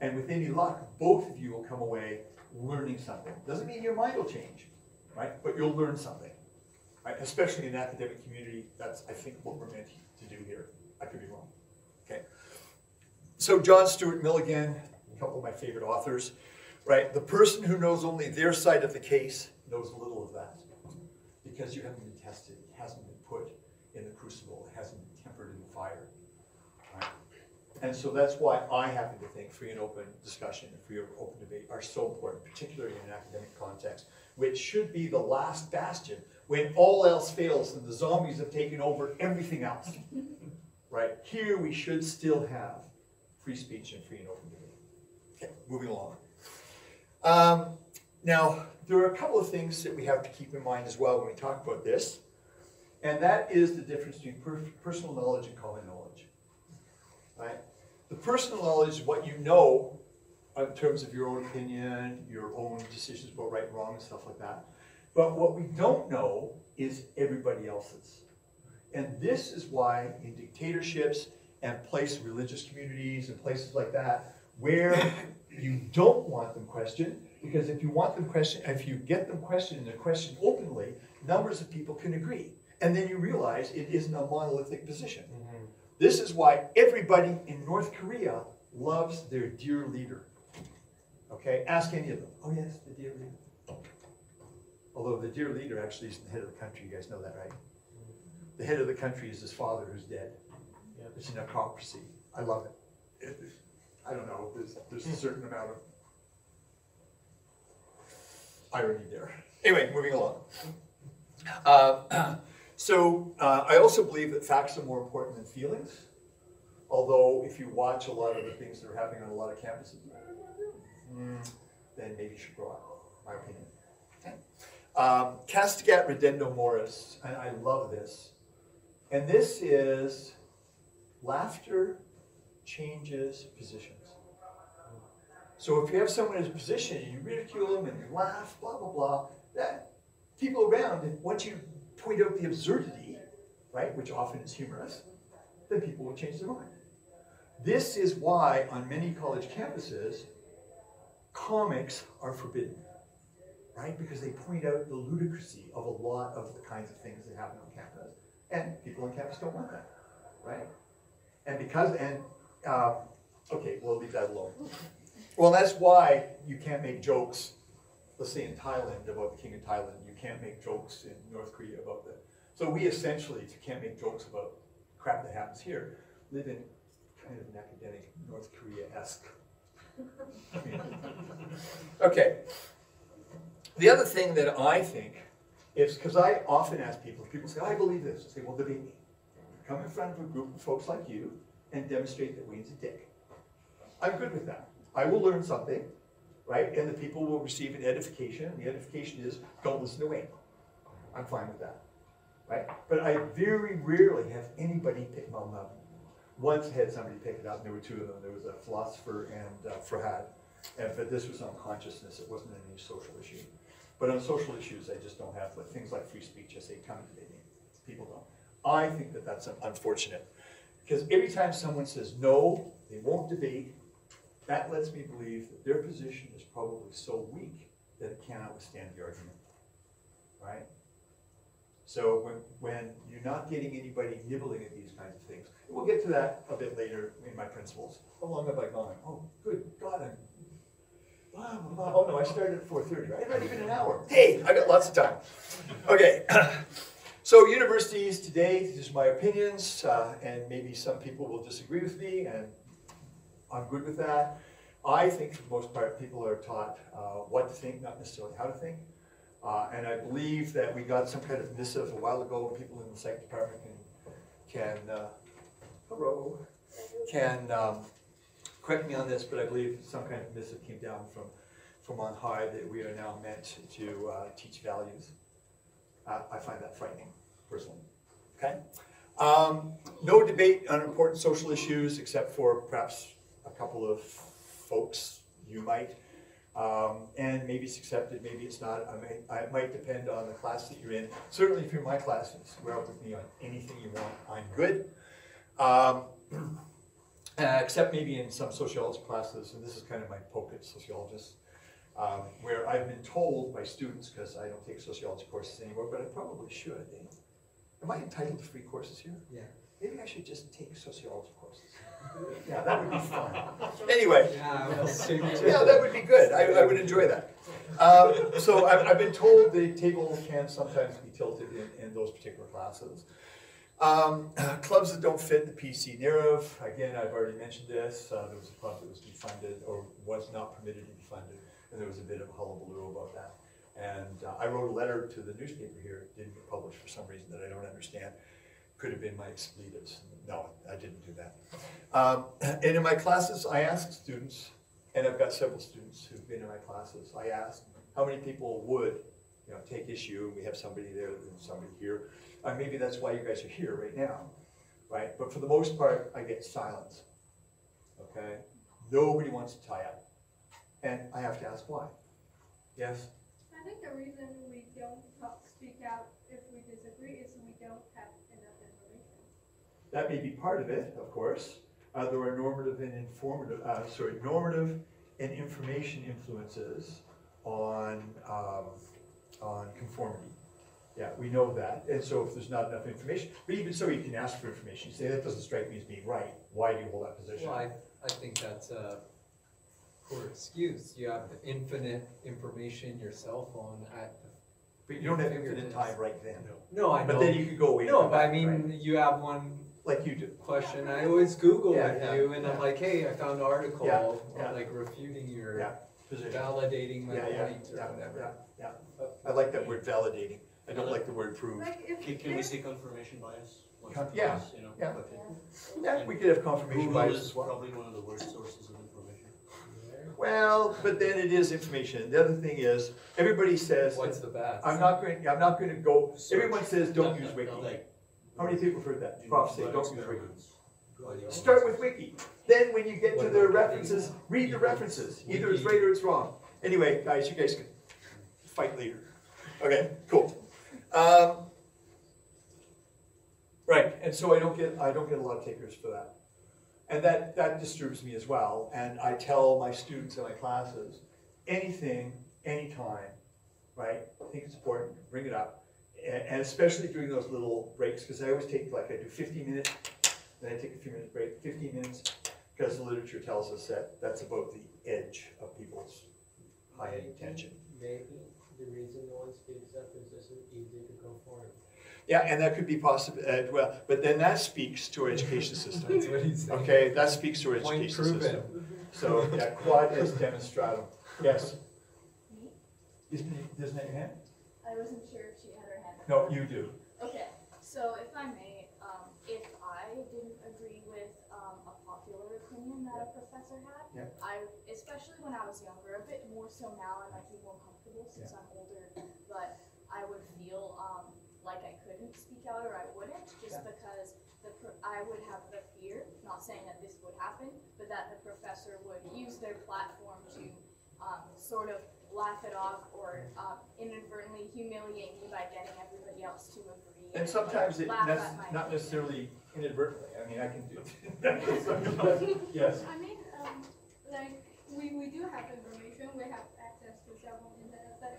And with any luck, both of you will come away learning something. Doesn't mean your mind will change, right? But you'll learn something, right? Especially in the academic community, that's, I think, what we're meant to do here. I could be wrong. Okay. So John Stuart Mill again, a couple of my favorite authors, right? The person who knows only their side of the case knows little of that. Because you haven't been tested, it hasn't been put in the crucible, it hasn't been tempered in the fire. right? And so that's why I happen to think free and open discussion and free and open debate are so important, particularly in an academic context, which should be the last bastion when all else fails and the zombies have taken over everything else. Right? Here we should still have free speech and free and open debate. Okay, moving along. Um, now, there are a couple of things that we have to keep in mind as well when we talk about this, and that is the difference between per- personal knowledge and common knowledge. Right? The personal knowledge is what you know in terms of your own opinion, your own decisions about right and wrong and stuff like that. But what we don't know is everybody else's. And this is why in dictatorships and place religious communities and places like that, where you don't want them questioned, because if you want them questioned, if you get them questioned and they're questioned openly, numbers of people can agree. And then you realize it isn't a monolithic position. Mm-hmm. This is why everybody in North Korea loves their dear leader. Okay, ask any of them. Oh yes, the dear leader. Although the dear leader actually is the head of the country, you guys know that, right? Mm-hmm. The head of the country is his father who's dead. Yeah. It's an autocracy. I love it. It- I don't know, there's, there's a certain amount of irony there. Anyway, moving along. Uh, So uh, I also believe that facts are more important than feelings. Although if you watch a lot of the things that are happening on a lot of campuses, mm, then maybe you should grow up, my opinion. Um, Castigat ridendo mores, and I love this. And this is laughter changes positions. So if you have someone in a position and you ridicule them and you laugh, blah, blah, blah, that people around, once you point out the absurdity, right, which often is humorous, then people will change their mind. This is why on many college campuses, comics are forbidden, right? Because they point out the ludicrousy of a lot of the kinds of things that happen on campus. And people on campus don't want that, right? And because, and, uh, okay, we'll leave that alone. Well, that's why you can't make jokes, let's say in Thailand, about the king of Thailand. You can't make jokes in North Korea about that. So we essentially, can't make jokes about crap that happens here, live in kind of an academic North Korea-esque. Okay. The other thing that I think is, because I often ask people, people say, I believe this. I say, well, debate me. Come in front of a group of folks like you and demonstrate that Wayne's a dick. I'm good with that. I will learn something, right? And the people will receive an edification. The edification is, don't listen to Wayne. I'm fine with that, right? But I very rarely have anybody pick my up. Once I had somebody pick it up, and there were two of them. There was a philosopher and uh, Farhad. And but this was on consciousness. It wasn't any social issue. But on social issues, I just don't have like, things like free speech. I say, come debate me. People don't. I think that that's unfortunate. Because every time someone says no, they won't debate, that lets me believe that their position is probably so weak that it cannot withstand the argument. Right? So when, when you're not getting anybody nibbling at these kinds of things, we'll get to that a bit later in my principles. How long have I gone? Oh, good God, I'm, blah, blah, blah. oh no, I started at four thirty, right? Not even an hour. Hey, I got lots of time. Okay, so universities today, these are my opinions, uh, and maybe some people will disagree with me, and I'm good with that. I think for the most part, people are taught uh, what to think, not necessarily how to think. Uh, and I believe that we got some kind of missive a while ago, people in the psych department can, can, uh, hello, can, um, correct me on this, but I believe some kind of missive came down from, from on high that we are now meant to, uh, teach values. I find that frightening, personally, okay? Um, no debate on important social issues, except for perhaps a couple of folks, you might. Um, and maybe it's accepted, maybe it's not. I may, I it might depend on the class that you're in. Certainly, if you're in my class and square up with me on anything you want, I'm good. Um, uh, except maybe in some sociology classes, and this is kind of my poke at sociologists, um, where I've been told by students, because I don't take sociology courses anymore, but I probably should. eh? Am I entitled to free courses here? Yeah. Maybe I should just take sociology courses. Yeah, that would be fun. Anyway, Yeah, well, same too. yeah, that would be good. I, I would enjoy that. Um, so I've, I've been told the table can sometimes be tilted in, in those particular classes. Um, clubs that don't fit the PC narrative, again, I've already mentioned this. Uh, there was a club that was defunded or was not permitted to be funded, and there was a bit of a hullabaloo about that. And uh, I wrote a letter to the newspaper here, it didn't get published for some reason that I don't understand. Could have been my expletives. No, I didn't do that. Um, and in my classes, I ask students, and I've got several students who've been in my classes, I ask how many people would, you know, take issue, and we have somebody there and somebody here. Uh, maybe that's why you guys are here right now, right? But for the most part, I get silence, okay? Nobody wants to tie up. And I have to ask why. Yes? I think the reason we don't talk, speak out if we disagree is we don't have enough information. That may be part of it, of course. Uh, there are normative and informative, uh, sorry, normative and information influences on, um, on conformity. Yeah, we know that, and so if there's not enough information, but even so, you can ask for information, you say, that doesn't strike me as being right, why do you hold that position? Well, I, I think that's a poor excuse. You have infinite information, your cell phone at the. But you don't have infinite time right then. No, I know. But then you can go away. No, but I mean, right? you have one Like you do. question, I always Google Yeah, with yeah, you, and I'm like, hey, I found an article, Yeah, yeah. like refuting your, Yeah, position. validating my Yeah, yeah, point or yeah, whatever. yeah, yeah. Uh, I like that word validating, I don't like the word prove. Like Can, can we there's- say confirmation bias? once yeah, twice, you know? yeah. Okay. Yeah, we could have confirmation Google bias is as well. probably one of the worst sources of information. Well, but then it is information. The other thing is, everybody says, What's the best? I'm not going, I'm not gonna go, everyone says, don't Not- use not- Wiki. not like How many people have heard that? do Profs don't use Wiki. experiments. Start with Wiki. Then when you get to the references, read the references. Either it's right or it's wrong. Anyway, guys, you guys can fight later. Okay, cool. Um, Right, and so I don't get, I don't get a lot of takers for that. And that, that disturbs me as well, and I tell my students in my classes, anything, anytime, right? I think it's important, bring it up. And, and especially during those little breaks, because I always take, like, I do fifteen minutes, then I take a few minutes break, fifteen minutes, because the literature tells us that that's about the edge of people's high attention. Maybe the reason no one speaks up is it's easy to go conform. Yeah, and that could be possible, uh, well, but then that speaks to our education That's system. what he's saying. Okay, that speaks to our Point education system. proven. So, yeah, quad is demonstratum. Yes, Me? isn't, isn't that your hand? I wasn't sure if she had her hand up. No, you do. Okay, so if I may, um, if I didn't agree with, um, a popular opinion that a professor had, Yeah. I, especially when I was younger, a bit more so now, I might be more comfortable since I'm older, but I would feel, um, like I couldn't speak out or I wouldn't, just Yeah. because the, pro- I would have the fear, not saying that this would happen, but that the professor would use their platform to, um, sort of laugh it off or, um, inadvertently humiliate me by getting everybody else to agree. And sometimes it, laugh that's not opinion. necessarily inadvertently, I mean, I can do it. Yes, I mean, um, like, we, we do have information, we have access to cell phone internet, but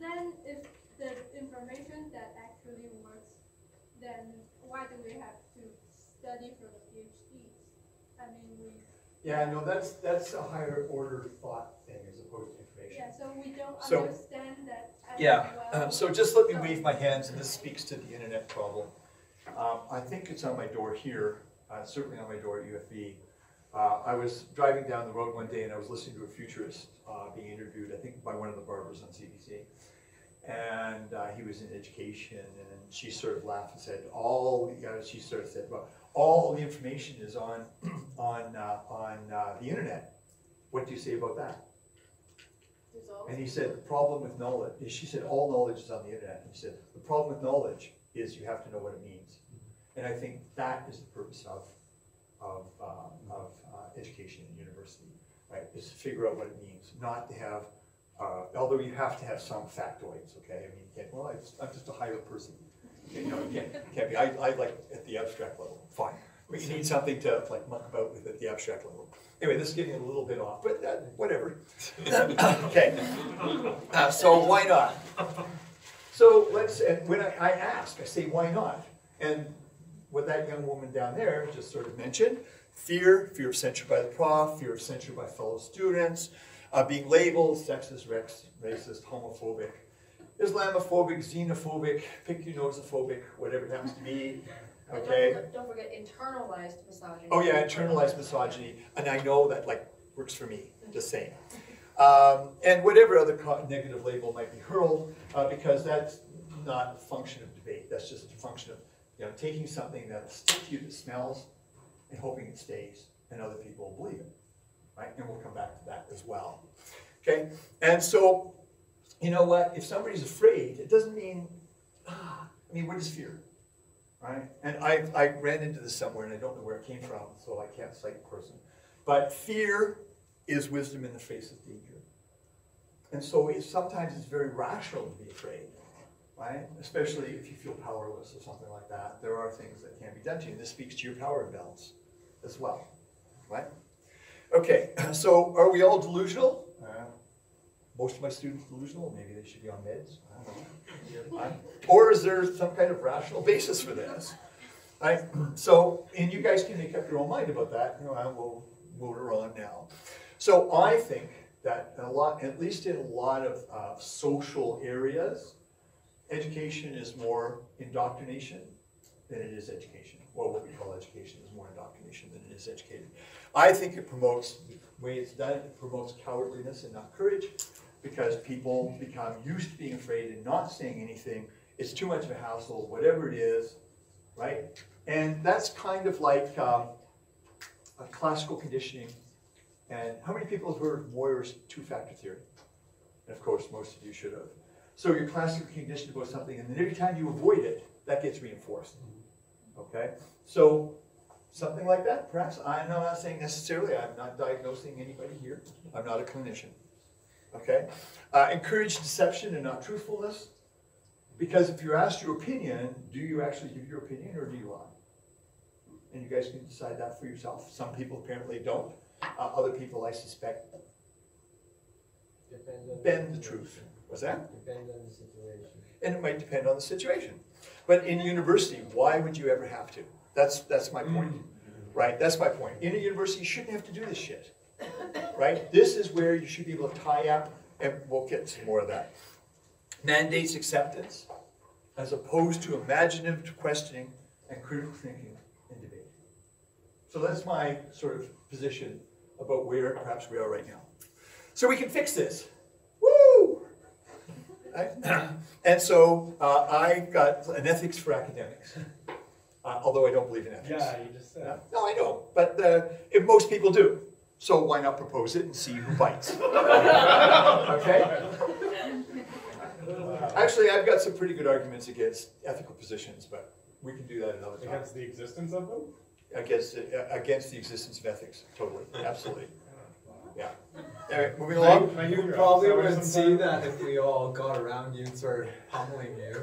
then if the information information that actually works, then why do we have to study for the PhDs? I mean, we, Yeah, no, that's, that's a higher order thought thing as opposed to information. yeah, so we don't So- understand that as Yeah, well. uh, so just let me wave my hands, and this speaks to the internet problem. Um, I think it's on my door here, uh, certainly on my door at UFV. Uh, I was driving down the road one day and I was listening to a futurist, uh, being interviewed, I think by one of the barbers on CBC. And, uh, he was in education, and she sort of laughed and said, all, you know, she sort of said, well, all the information is on, on, uh, on, uh, the internet. What do you say about that? And he said, the problem with knowledge, is she said, all knowledge is on the internet. And he said, the problem with knowledge is you have to know what it means. And I think that is the purpose of, of, uh, of uh, education in university, right? Is to figure out what it means, not to have, uh, although you have to have some factoids, okay? I mean, well, I'm just a higher person. You know, can't, can't be, I, I like at the abstract level, fine. But you need something to like muck about with at the abstract level. Anyway, this is getting a little bit off, but uh, whatever. Okay, Uh, so why not? So let's, and when I, I ask, I say, why not? And what that young woman down there just sort of mentioned, fear, fear of censure by the prof, fear of censure by fellow students, uh, being labeled sexist, rex, racist, homophobic, Islamophobic, xenophobic, pick your nosophobic, whatever it happens to be, don't okay? forget- Don't forget internalized misogyny. Oh yeah, internalized misogyny, and I know that like works for me, The same. Um, and whatever other negative label might be hurled, uh, because that's not a function of debate. That's just a function of you know taking something that sticks to you that smells and hoping it stays, and other people will believe it, right? And we'll come back to that as well. Okay, and so you know what? If somebody's afraid, it doesn't mean. ah, I mean, what is fear? right? And I, I ran into this somewhere and I don't know where it came from, so I can't cite the person. But fear is wisdom in the face of danger. And so sometimes it's very rational to be afraid, right? Especially if you feel powerless or something like that. There are things that can be done to you. This speaks to your power imbalance as well, right? Okay, so are we all delusional? Uh, most of my students delusional, maybe they should be on meds. I don't know. Right? Or is there some kind of rational basis for this? Right? So, and you guys can make up your own mind about that. You know, I will motor on now. So I think that a lot, at least in a lot of uh, social areas, education is more indoctrination than it is education. Well, what we call education is more indoctrination than it is educated. I think it promotes, the way it's done, it promotes cowardliness and not courage because people become used to being afraid and not saying anything. It's too much of a hassle, whatever it is, right? And that's kind of like um, a classical conditioning. And how many people have heard of Mowrer's two-factor theory? And of course, most of you should have. So you're classically conditioned about something, and then every time you avoid it, that gets reinforced. Okay? So something like that, perhaps. I'm not saying necessarily, I'm not diagnosing anybody here. I'm not a clinician. Okay? Uh, encourage deception and not truthfulness. Because if you're asked your opinion, do you actually give your opinion or do you lie? And you guys can decide that for yourself. Some people apparently don't. Uh, other people, I suspect, bend the truth. What's that? Depends on the situation. And it might depend on the situation. But in university, why would you ever have to? That's, that's my point, right? That's my point. In a university, you shouldn't have to do this shit, right? This is where you should be able to tie up, and we'll get some more of that. Mandates acceptance, as opposed to imaginative questioning and critical thinking and debate. So that's my sort of position about where perhaps we are right now. So we can fix this. Woo! Right? And so uh, I got an ethics for academics, uh, although I don't believe in ethics. Yeah, you just said. No, I know, but uh, if most people do, so why not propose it and see who bites? okay. Actually, I've got some pretty good arguments against ethical positions, but we can do that another time. Against the existence of them? Against uh, against the existence of ethics, totally, absolutely. Yeah. All right, moving along. Can I You probably wouldn't see that if we all got around you and started pummeling you.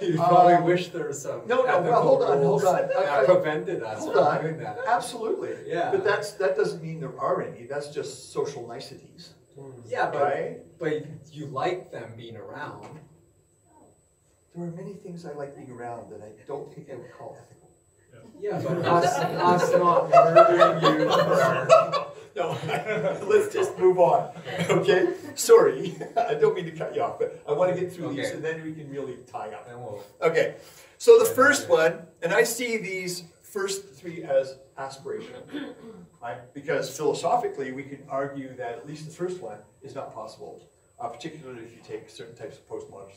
You'd Um, probably wish there was some no, no, well, hold on, hold on. I- that I- prevented us Hold from on. doing that. Absolutely. Yeah. But that's that doesn't mean there are any. That's just social niceties, Yeah, but right? but you like them being around. there are many things I like being around that I don't think I would call ethical. Yeah, but us, us not murdering you for No, let's just move on, okay? Sorry, I don't mean to cut you off, but I want to get through these and then we can really tie up. We'll, Okay, so the first one, and I see these first three as aspirational, right? Because philosophically, we can argue that at least the first one is not possible, uh, particularly if you take certain types of postmodern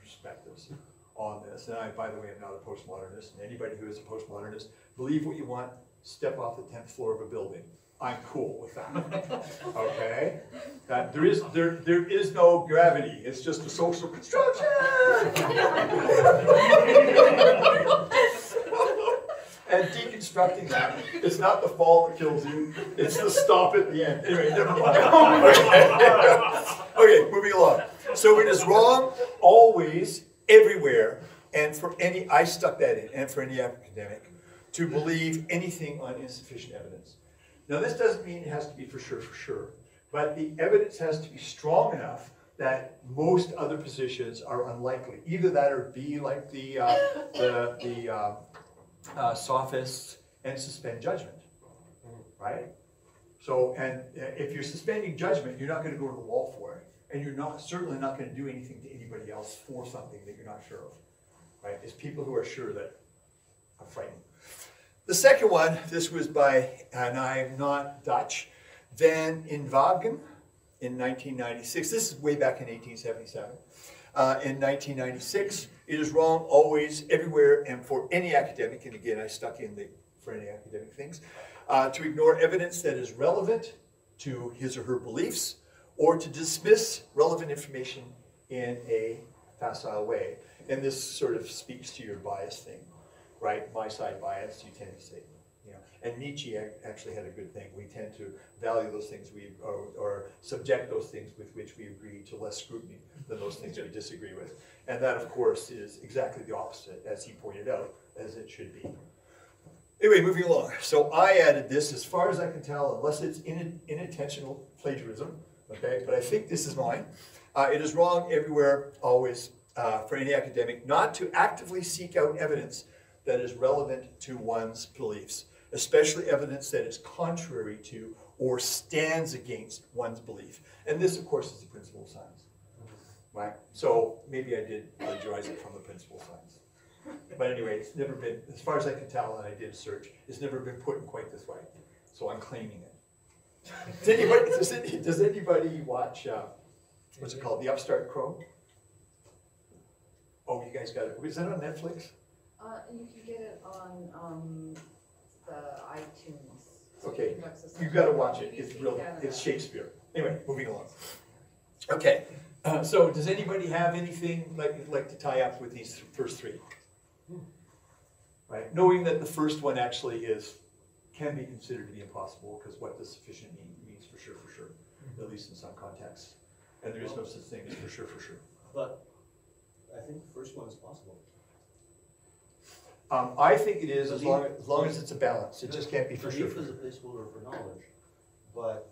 perspectives on this. And I, by the way, am not a postmodernist, and anybody who is a postmodernist, believe what you want, step off the tenth floor of a building. I'm cool with that. Okay? That there is there there is no gravity. It's just a social construction. and deconstructing that, it's not the fall that kills you, it's the stop at the end. Anyway, never mind. Okay, okay moving along. So it is wrong always, everywhere, and for any, I stuck that in, and for any academic, to believe anything on insufficient evidence. Now, this doesn't mean it has to be for sure, for sure, but the evidence has to be strong enough that most other positions are unlikely. Either that or be like the, uh, the, the uh, uh, sophists and suspend judgment, right? So, and uh, if you're suspending judgment, you're not going to go to the wall for it, and you're not certainly not going to do anything to anybody else for something that you're not sure of, right? It's people who are sure that are frightened. The second one, this was by, and I am not Dutch, Van Inwagen in 1996. This is way back in 1877. Uh, in 1996, it is wrong always, everywhere, and for any academic, and again, I stuck in the for any academic things, uh, to ignore evidence that is relevant to his or her beliefs, or to dismiss relevant information in a facile way. And this sort of speaks to your bias thing right? My side bias, you tend to say, you know. And Nietzsche actually had a good thing. We tend to value those things we, or, or subject those things with which we agree to less scrutiny than those things we disagree with. And that, of course, is exactly the opposite, as he pointed out, as it should be. Anyway, moving along. So I added this, as far as I can tell, unless it's in, unintentional plagiarism, okay, but I think this is mine. Uh, it is wrong everywhere, always, uh, for any academic, not to actively seek out evidence that is relevant to one's beliefs, especially evidence that is contrary to or stands against one's belief. And this, of course, is the principle of science. Right? So maybe I did plagiarize it from the principle of science. But anyway, it's never been, as far as I can tell, and I did a search, it's never been put in quite this way. So I'm claiming it. Does anybody, does does anybody watch, uh, what's it called, The Upstart Crow? Oh, you guys got it. Is that on Netflix? Uh, you can get it on, um, the iTunes. Okay, You've got to watch it. It's UC real. It's Shakespeare. Anyway, moving along. Okay. Uh, so, does anybody have anything like like to tie up with these first three? Right. Knowing that the first one actually is can be considered to be impossible because what does sufficient mean means for sure, for sure, at least in some contexts, and there is no such thing as for sure, for sure. But I think the first one is possible. Um, I think it is as long as long as it's a balance. It just can't be for sure. Belief is a placeholder for knowledge, but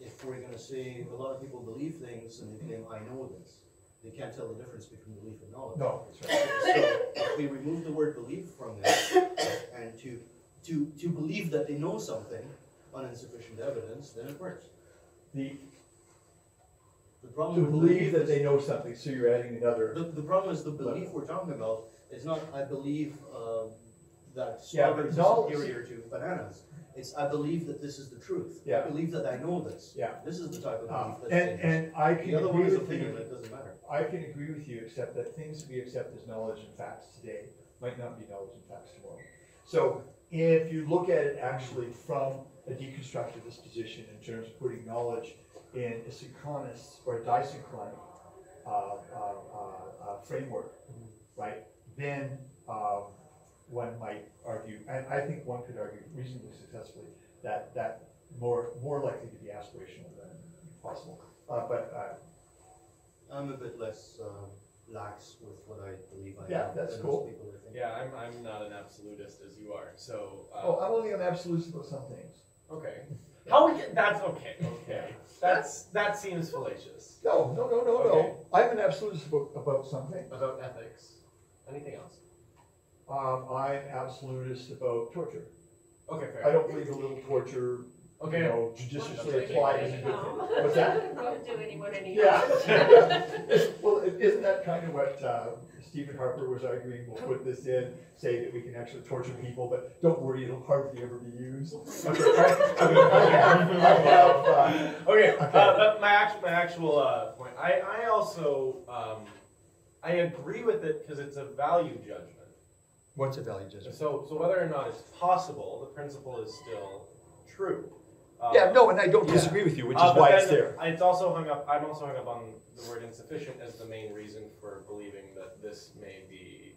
if we're gonna say, a lot of people believe things and they claim, I know this, they can't tell the difference between belief and knowledge. No, that's right. So if we remove the word belief from this, and to, to, to believe that they know something on insufficient evidence, then it works. The The to problem with believe that they know something, so you're adding another. the, the problem is the belief we're talking about is not, I believe, uh, that Yeah, but strawberries are superior to bananas. It's, I believe that this is the truth. Yeah. I believe that I know this. Yeah. This is the type of Um, belief that's and, dangerous. and I can The other one agree is with opinion, you, it doesn't matter. I can agree with you, except that things we accept as knowledge and facts today might not be knowledge and facts tomorrow. So if you look at it actually from a deconstructivist position in terms of putting knowledge in a synchronous or diachronic uh, uh, uh, uh, framework, right, then um, one might argue, and I think one could argue reasonably successfully, that that more, more likely to be aspirational than possible. Uh, But uh, I'm a bit less, um, lax with what I believe I know. Yeah, that's than cool. most people, I think. Yeah, I'm, I'm not an absolutist as you are, so. uh, Oh, I'm only an absolutist about some things. Okay. How we get, that's okay, okay. That's, that seems fallacious. No, no, no, no, Okay. no. I I'm an absolutist about, about something. About ethics. Anything else? Um, I'm absolutist about torture. Okay, fair. I don't believe a little torture, you Okay. know, judiciously applied is a good thing. What's that? Won't do anyone any Yeah. harm. It's- Well, i- isn't that kind of what, uh, Stephen Harper was arguing, we'll put this in, say that we can actually torture people, but don't worry, it'll hardly ever be used. Okay, I- I mean, I I have, uh, Okay, Okay. uh, but my actual, my actual, uh, point, I, I also, um, I agree with it because it's a value judgment. what's a value judgment? So, so whether or not it's possible, the principle is still true. Um, Yeah, no, and I don't yeah. disagree with you, which uh, is why it's there. It's also hung up, I'm also hung up on the word insufficient as the main reason for believing that this may be,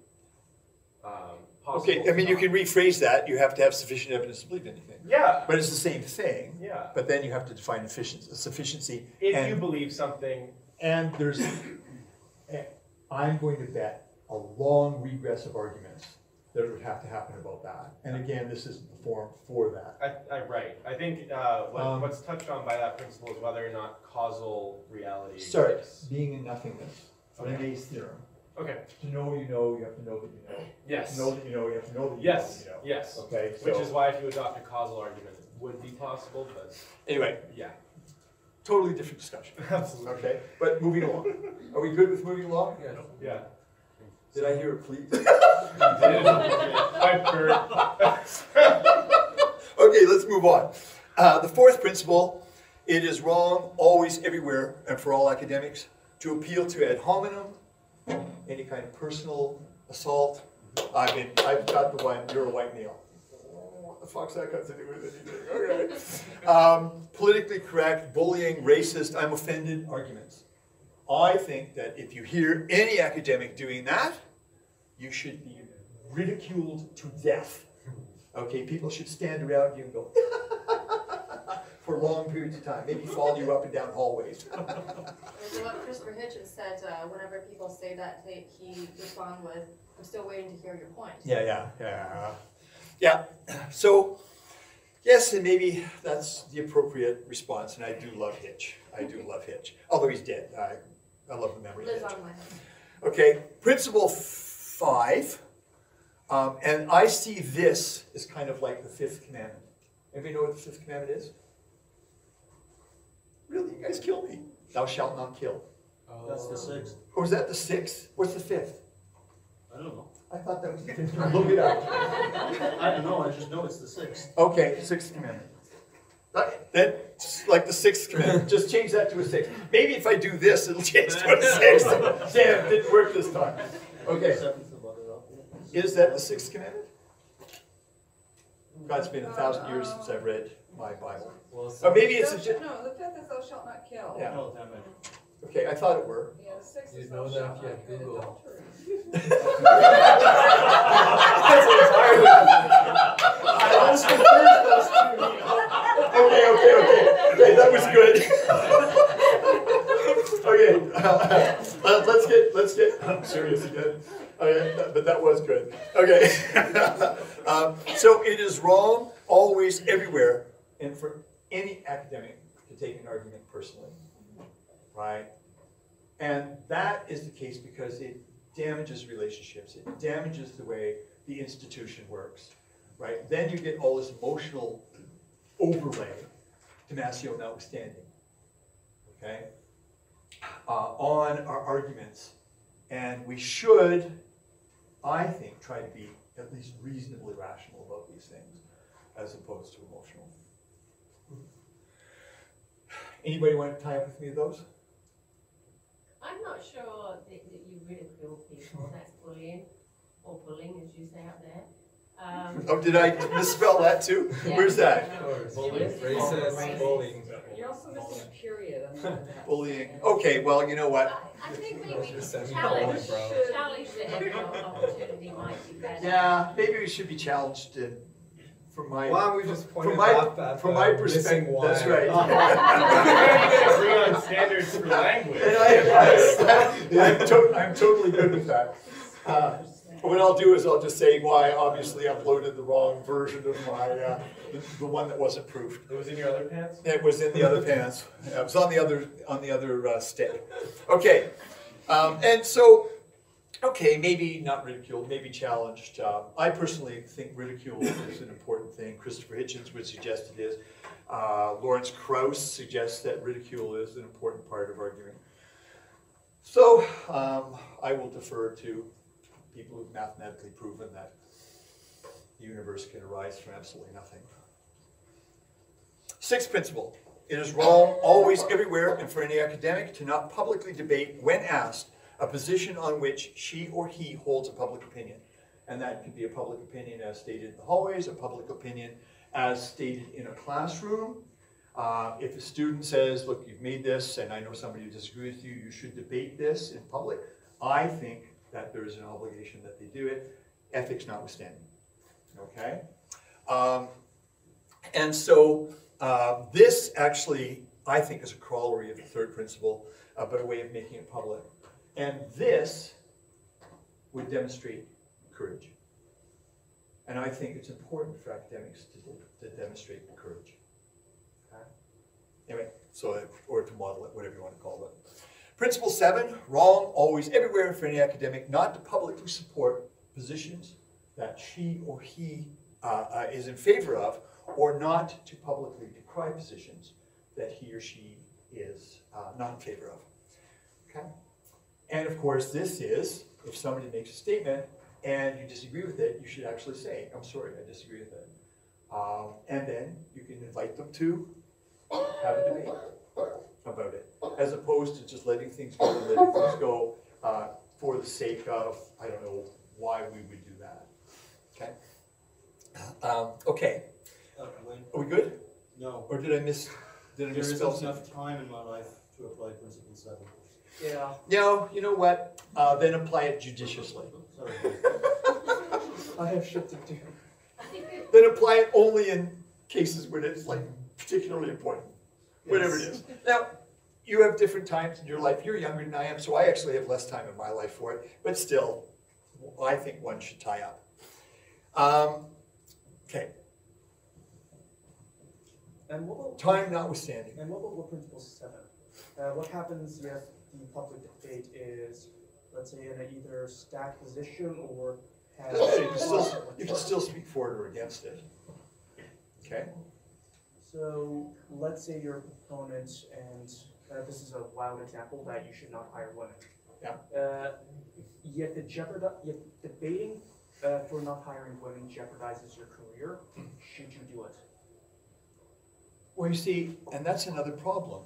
um, possible. Okay, I mean, you can rephrase that, you have to have sufficient evidence to believe anything. Yeah, But it's the same thing, yeah. but then you have to define efficiency, sufficiency. If you believe something, And there's, I'm going to bet a long regress of arguments that it would have to happen about that. And again, this isn't the forum for that. I, I, right, I think, uh, what, Um, what's touched on by that principle is whether or not causal reality Start exists. being in nothingness, Renee's theorem. Okay, To know you know, you have to know that you know. yes, To know that you know, you have to know that you know yes, know. yes, Okay, which is why if you adopt a causal argument, it would be possible, but, anyway, yeah. Totally different discussion. Absolutely. Okay, but moving along. Are we good with moving along? Yeah. Did I hear a please? Pipe bird. Okay, let's move on. Uh, the fourth principle, it is wrong always, everywhere, and for all academics, to appeal to ad hominem, any kind of personal assault. I mean, I've got the one, you're a white male. What the fuck's that got to do with anything? Okay. Um, politically correct, bullying, racist, I'm offended arguments. I think that if you hear any academic doing that, you should be ridiculed to death. Okay, people should stand around you and go for long periods of time, maybe follow you up and down hallways. So what Christopher Hitchens said, uh, whenever people say that, he, he respond with, I'm still waiting to hear your point. Yeah, yeah, yeah. Yeah, so, yes, and maybe that's the appropriate response, and I do love Hitch. I do love Hitch, although he's dead. I, I love the memory of Lives Hitch. on my head. Okay, principle five, um, and I see this as kind of like the fifth commandment. Anybody know what the fifth commandment is? Really, you guys kill me. Thou shalt not kill. Oh, That's the sixth. Or is that the sixth? What's the fifth? I don't know. I thought that was the fifth. Look it up. I don't know, I just know it's the sixth. Okay, sixth commandment. That- That's like the sixth commandment. Just change that to a sixth. Maybe if I do this, it'll change to a sixth. Damn, it didn't work this time. Okay, Seventh about it up, is that the sixth commandment? God, it's been a thousand years since I've read my Bible. Well, Or maybe it's a, Thou ju- No, the fifth is thou shalt not kill. Yeah. No, damn it. okay, I thought it were. Yeah, the sixth You'd is know thou that shalt if you not commit Google. adultery. I. Okay, okay, okay, okay, that was good. Okay, uh, let's get, let's get, I'm serious again. Okay, but that was good. Okay. Um, So it is wrong always, everywhere, and for any academic to take an argument personally, right? And that is the case because it damages relationships, it damages the way the institution works, right? Then you get all this emotional overlay, Damasio notwithstanding, okay? Uh, on our arguments. And we should, I think, try to be at least reasonably rational about these things as opposed to emotional. Anybody want to tie up with me those? I'm not sure that, that you ridicule people, that's bullying, or bullying, as you say out there. Um, Oh, did I misspell that too? Where's that? Bullying, racist, bullying. You're also missing a period. Bullying. Okay, well, you know what? I I think maybe Just send challenge, bullying, challenge the every opportunity might be better. Yeah, maybe we should be challenged in, from my, Why don't we just point from it my, out at from my perspective, that's right. Agree on standards for language. I, I, I'm to, I'm totally good with that. Uh, What I'll do is I'll just say why I obviously uploaded the wrong version of my, uh, the, the one that wasn't proofed. It was in your other pants? It was in the other pants. It was on the other, on the other uh, stick. Okay, Um, and so, okay, maybe not ridiculed, maybe challenged. Um, I personally think ridicule is an important thing. Christopher Hitchens would suggest it is. Uh, Lawrence Krauss suggests that ridicule is an important part of arguing. So um, I will defer to people who've mathematically proven that the universe can arise from absolutely nothing. Sixth principle. It is wrong always, everywhere, and for any academic to not publicly debate, when asked, a position on which she or he holds a public opinion. And that could be a public opinion as stated in the hallways, a public opinion as stated in a classroom. Uh, if a student says, look, you've made this, and I know somebody who disagrees with you, you should debate this in public, I think that there is an obligation that they do it, ethics notwithstanding. Okay? Um, and so uh, this actually, I think, is a corollary of the third principle, uh, but a way of making it public. And this would demonstrate courage. And I think it's important for academics to, to demonstrate courage. Okay? Anyway, so, or to model it, whatever you want to call it. Principle seven, wrong always everywhere for any academic not to publicly support positions that she or he uh, uh, is in favor of, or not to publicly decry positions that he or she is uh, not in favor of. Okay? And of course, this is, if somebody makes a statement and you disagree with it, you should actually say, I'm sorry, I disagree with it. Um, and then you can invite them to have a debate about it, as opposed to just letting things go and letting things go uh, for the sake of, I don't know why we would do that. Okay? Um, okay, Uh, are we good? no, Or did I miss, did I there misspell enough time in my life to apply principle seven. Yeah. No, you know what? Uh, then apply it judiciously. I have shit to do. Then apply it only in cases where it's like particularly important, whatever it is. Now, you have different times in your life. You're younger than I am, so I actually have less time in my life for it. But still, I think one should tie up. Um, okay, And what about, time notwithstanding. and what about what principle seven? Uh, what happens if the public debate is, let's say, in a either stacked position or has. You can still, you can still speak for it or against it. Okay? So, let's say your opponent, and uh, this is a wild example, that you should not hire women. Yeah. Uh, yet the jeopard, yet debating uh, for not hiring women jeopardizes your career, should you do it? Well, you see, and that's another problem,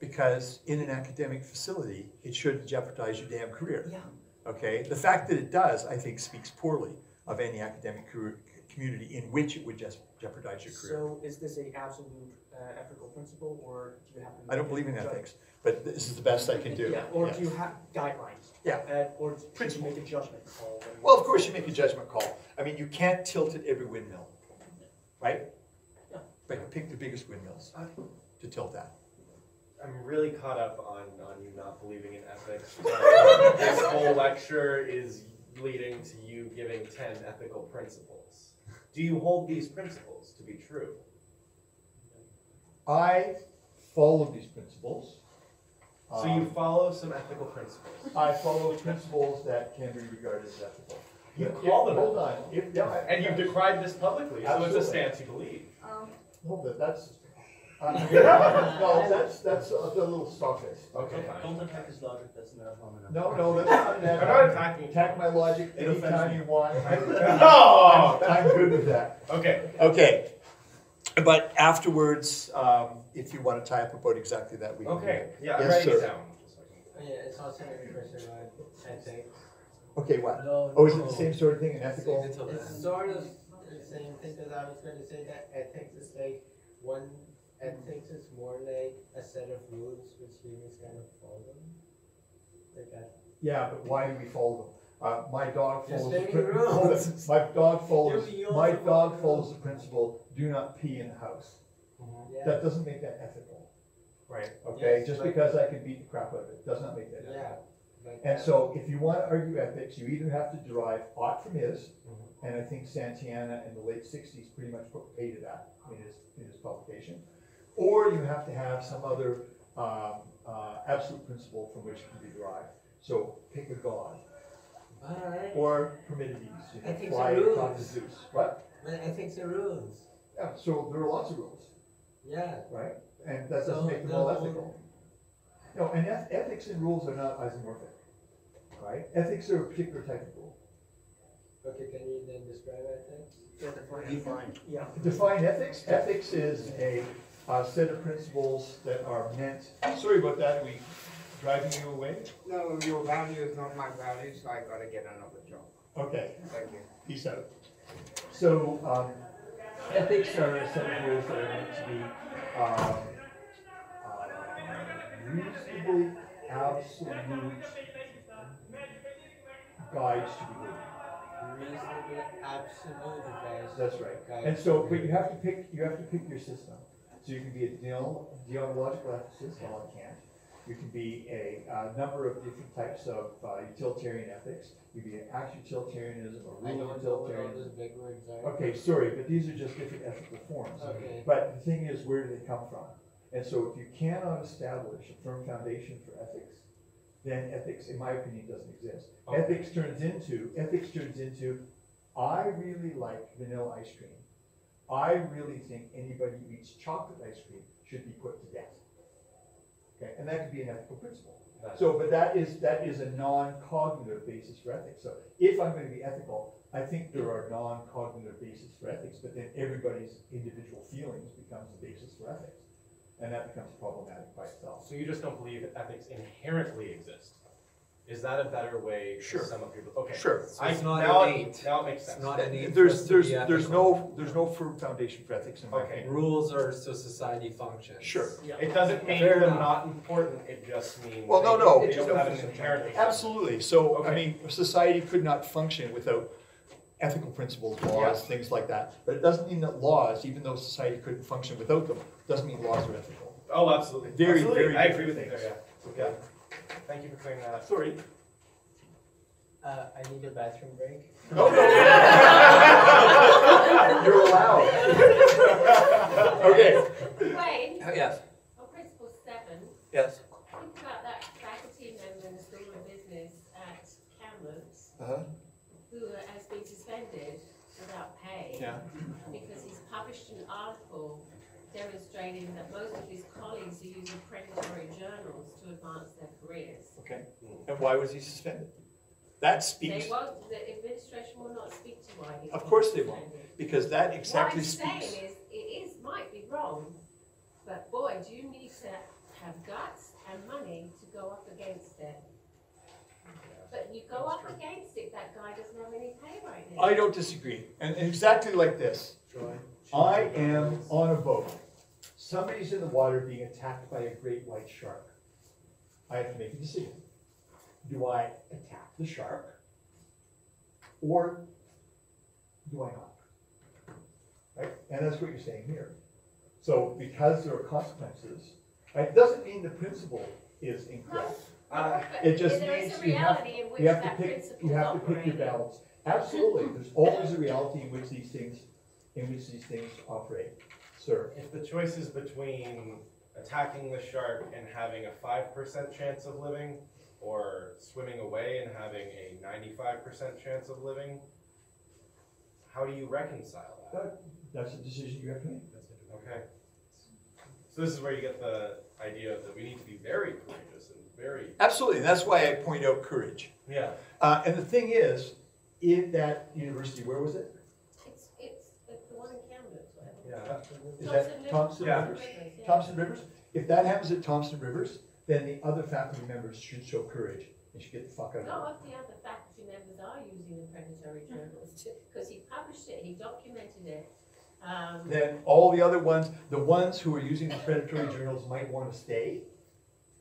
because in an academic facility, it shouldn't jeopardize your damn career. Yeah. Okay, the fact that it does, I think, speaks poorly of any academic career, community in which it would just jeopardize your career. So is this a absolute uh, ethical principle, or do you have to? I don't believe in ethics, but this is the best I can do. Yeah, or Yeah. do you have guidelines? Yeah. Uh, or Principle. make a judgment call? Well, of course, you make a judgment call. I mean, you can't tilt at every windmill, right? Yeah. But pick the biggest windmills to tilt at. I'm really caught up on, on you not believing in ethics. this whole lecture is leading to you giving ten ethical principles. Do you hold these principles to be true? I follow these principles. So you Um, follow some ethical principles. I follow principles that can be regarded as ethical. You If- call them Hold on, if, yeah. I- And you've decried this publicly, so it's a stance you believe. Um, Hold it, that's, uh, no, that's, that's a the little sophist. Okay, fine. Don't attack his logic, that's not common. No, no, that's not an I'm not attacking. Attack my logic It offends anytime you want. Oh! I'm I'm good with that. Okay, Okay, but afterwards, um, if you want to tie up about exactly that, we can. do okay, yeah, I'm Yes, writing it sir. down. Yeah, it's also maybe question on ethics. Okay, what? No, Oh, is it the same sort of thing in ethical? It's sort of the same thing, because I was gonna say that ethics is like, one, ethics it's more like a set of rules which humans kind of follow. Like that. Yeah, but why do we follow them? Uh, my dog follows the stating prin- rules. My dog follows, You- you my dog follows the principle, do not pee in the house. Yeah, That doesn't make that ethical, Right. okay? Yes, Just like- because I can beat the crap out of it, does not make that ethical. yeah. like And that. so if you want to argue ethics, you either have to derive ought from is, Mhm. and I think Santana in the late sixties pretty much put pay to that in his, in his publication. Or you have to have some other, um, uh, absolute principle from which it can be derived. So pick a god, Alright, or permitted use, you know, Ethics fly and rules. Zeus. What? but ethics and rules, Yeah, so there are lots of rules, yeah. right? And that So doesn't make them the all whole- ethical. No, and eth- ethics and rules are not isomorphic, right? Ethics are a particular type of rule. Okay, can you then describe ethics? Define. Yeah. Define ethics. Ethics is a, uh set of principles that are meant, sorry about that, we driving you away? No, your value is not my value, so I gotta get another job. Okay, Thank you. peace out. So, um, ethics are a set of rules that are meant to be, um, uh, reasonably absolute guides to behavior. Reasonably absolute advice. That's right. Guides And so, but you have to pick, you have to pick your system. So you can be a deon- deontological ethicist, à la Kant. You can be a, uh number of different types of uh, utilitarian ethics. You can be an act utilitarianism or rule don't know what utilitarianism. those big words are. Okay, sorry, but these are just different ethical forms. Okay. But the thing is, where do they come from? And so if you cannot establish a firm foundation for ethics, then ethics, in my opinion, doesn't exist. Okay. Ethics turns into, ethics turns into, I really like vanilla ice cream. I really think anybody who eats chocolate ice cream should be put to death. Okay, and that could be an ethical principle. So, but that is, that is a non-cognitive basis for ethics. So if I'm gonna be ethical, I think there are non-cognitive basis for ethics, but then everybody's individual feelings becomes the basis for ethics. And that becomes problematic by itself. So you just don't believe that ethics inherently exist? Is that a better way Sure. to sum up your, okay. Sure. So I, it's not now, it- innate. now it makes It's sense. not innate for us There's, to there's, be there's no, there's no firm foundation for ethics in my Okay. opinion. Rules are so society functions. Sure. It doesn't make Fair them enough. not important, it just means. Well, no, they- no. They don't have an inherent. Absolutely. So, I Okay. mean, society could not function without ethical principles, laws, things like that. But it doesn't mean that laws, even though society couldn't function without them, doesn't mean laws are ethical. Oh, absolutely. Very, Absolutely. very I agree with you different there, yeah. Okay. Thank you for clearing that up. Sorry. Uh, I need a bathroom break. Oh, You're allowed. Okay. Wayne, Oh, Yes. on principle seven, Yes. think about that faculty member in the School of Business at Kamloops Uh-huh. who has been suspended without pay. Yeah. Because he's published an article demonstrating that most of his colleagues are using predatory journals to advance their careers. Okay. Hmm. And why was he suspended? That They speaks, won't, the administration will not speak to why he's Of course they won't. suspended. because that exactly What I'm speaks. saying is, it is, might be wrong, but boy, do you need to have guts and money to go up against it. But you go up against it, that guy doesn't have any pay right now. I don't disagree. And and exactly like this. I am on a boat. Somebody's in the water being attacked by a great white shark. I have to make a decision. Do I attack the shark? Or do I not? Right? And that's what you're saying here. So because there are consequences, right, doesn't mean the principle is incorrect. Uh, It just means you have, reality in which you have to pick, you have to pick your balance. Absolutely, there's always a reality in which these things, in which these things operate. Sir, If the choice is between attacking the shark and having a five percent chance of living, or swimming away and having a ninety-five percent chance of living, how do you reconcile that? that, that's a decision you have to make. Okay. So this is where you get the idea that we need to be very courageous and very, Absolutely, and that's why I point out courage. yeah. Uh, and the thing is, in that university, where was it? It's, it's, it's the one in Kamloops, whatever. Is that Thompson Yeah. Rivers? Thompson Rivers? If that happens at Thompson Rivers, then the other faculty members should show courage and should get the fuck out of No, there. of the other faculty members are using the predatory journals too, because he published it, he documented it. Um, Then all the other ones, the ones who are using the predatory journals might want to stay,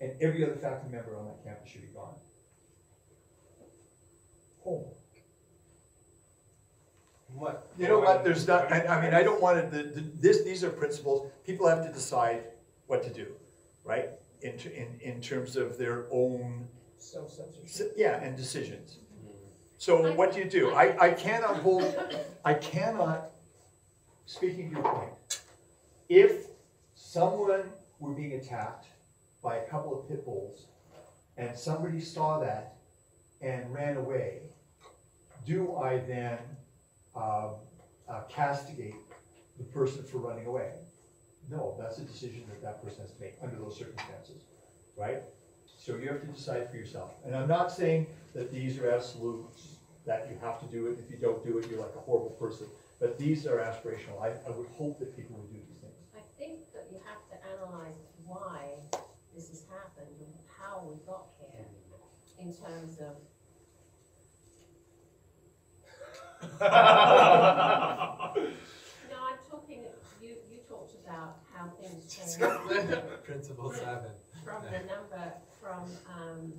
and every other faculty member on that campus should be gone. Home. What? You know what, there's not, I, I mean, I don't want to, the, the, this, these are principles, people have to decide what to do, right? In, in, in terms of their own, Self-censorship. yeah, and decisions. Mm-hmm. So what do you do? I, I cannot hold, I cannot, speaking to your point, if someone were being attacked by a couple of pit bulls, and somebody saw that and ran away, do I then um, uh, castigate the person for running away? No, that's a decision that that person has to make under those circumstances, right? So you have to decide for yourself. And I'm not saying that these are absolutes, that you have to do it. If you don't do it, you're like a horrible person. But these are aspirational. I, I would hope that people would do these things. I think that you have to analyze why this has happened and how we got here in terms of No, I'm talking, you, you talked about how things changed. Principle seven. From the number, from, um,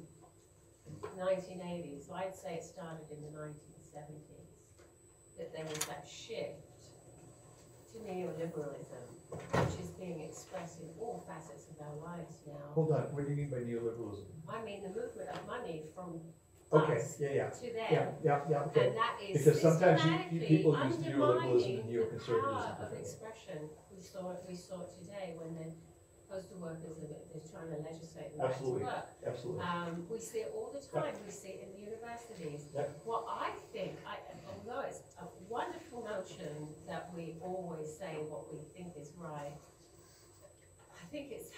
nineteen eighty, so I'd say it started in the nineteen seventies. That there was that shift to neoliberalism, which is being expressed in all facets of our lives now. Hold on, what do you mean by neoliberalism? I mean, the movement of money from Okay, us yeah, yeah. to Yeah, them. yeah, yeah, okay. And that is Because sometimes you- you- systematically people use neoliberalism and undermining the neoconservatism power of differently. expression. We saw it, we saw it today when the postal workers are, they're trying to legislate the right to Absolutely, work. absolutely. Um, we see it all the time, we see it in the universities. Yep. What I think, I, although it's a wonderful notion that we always say what we think is right, I think it's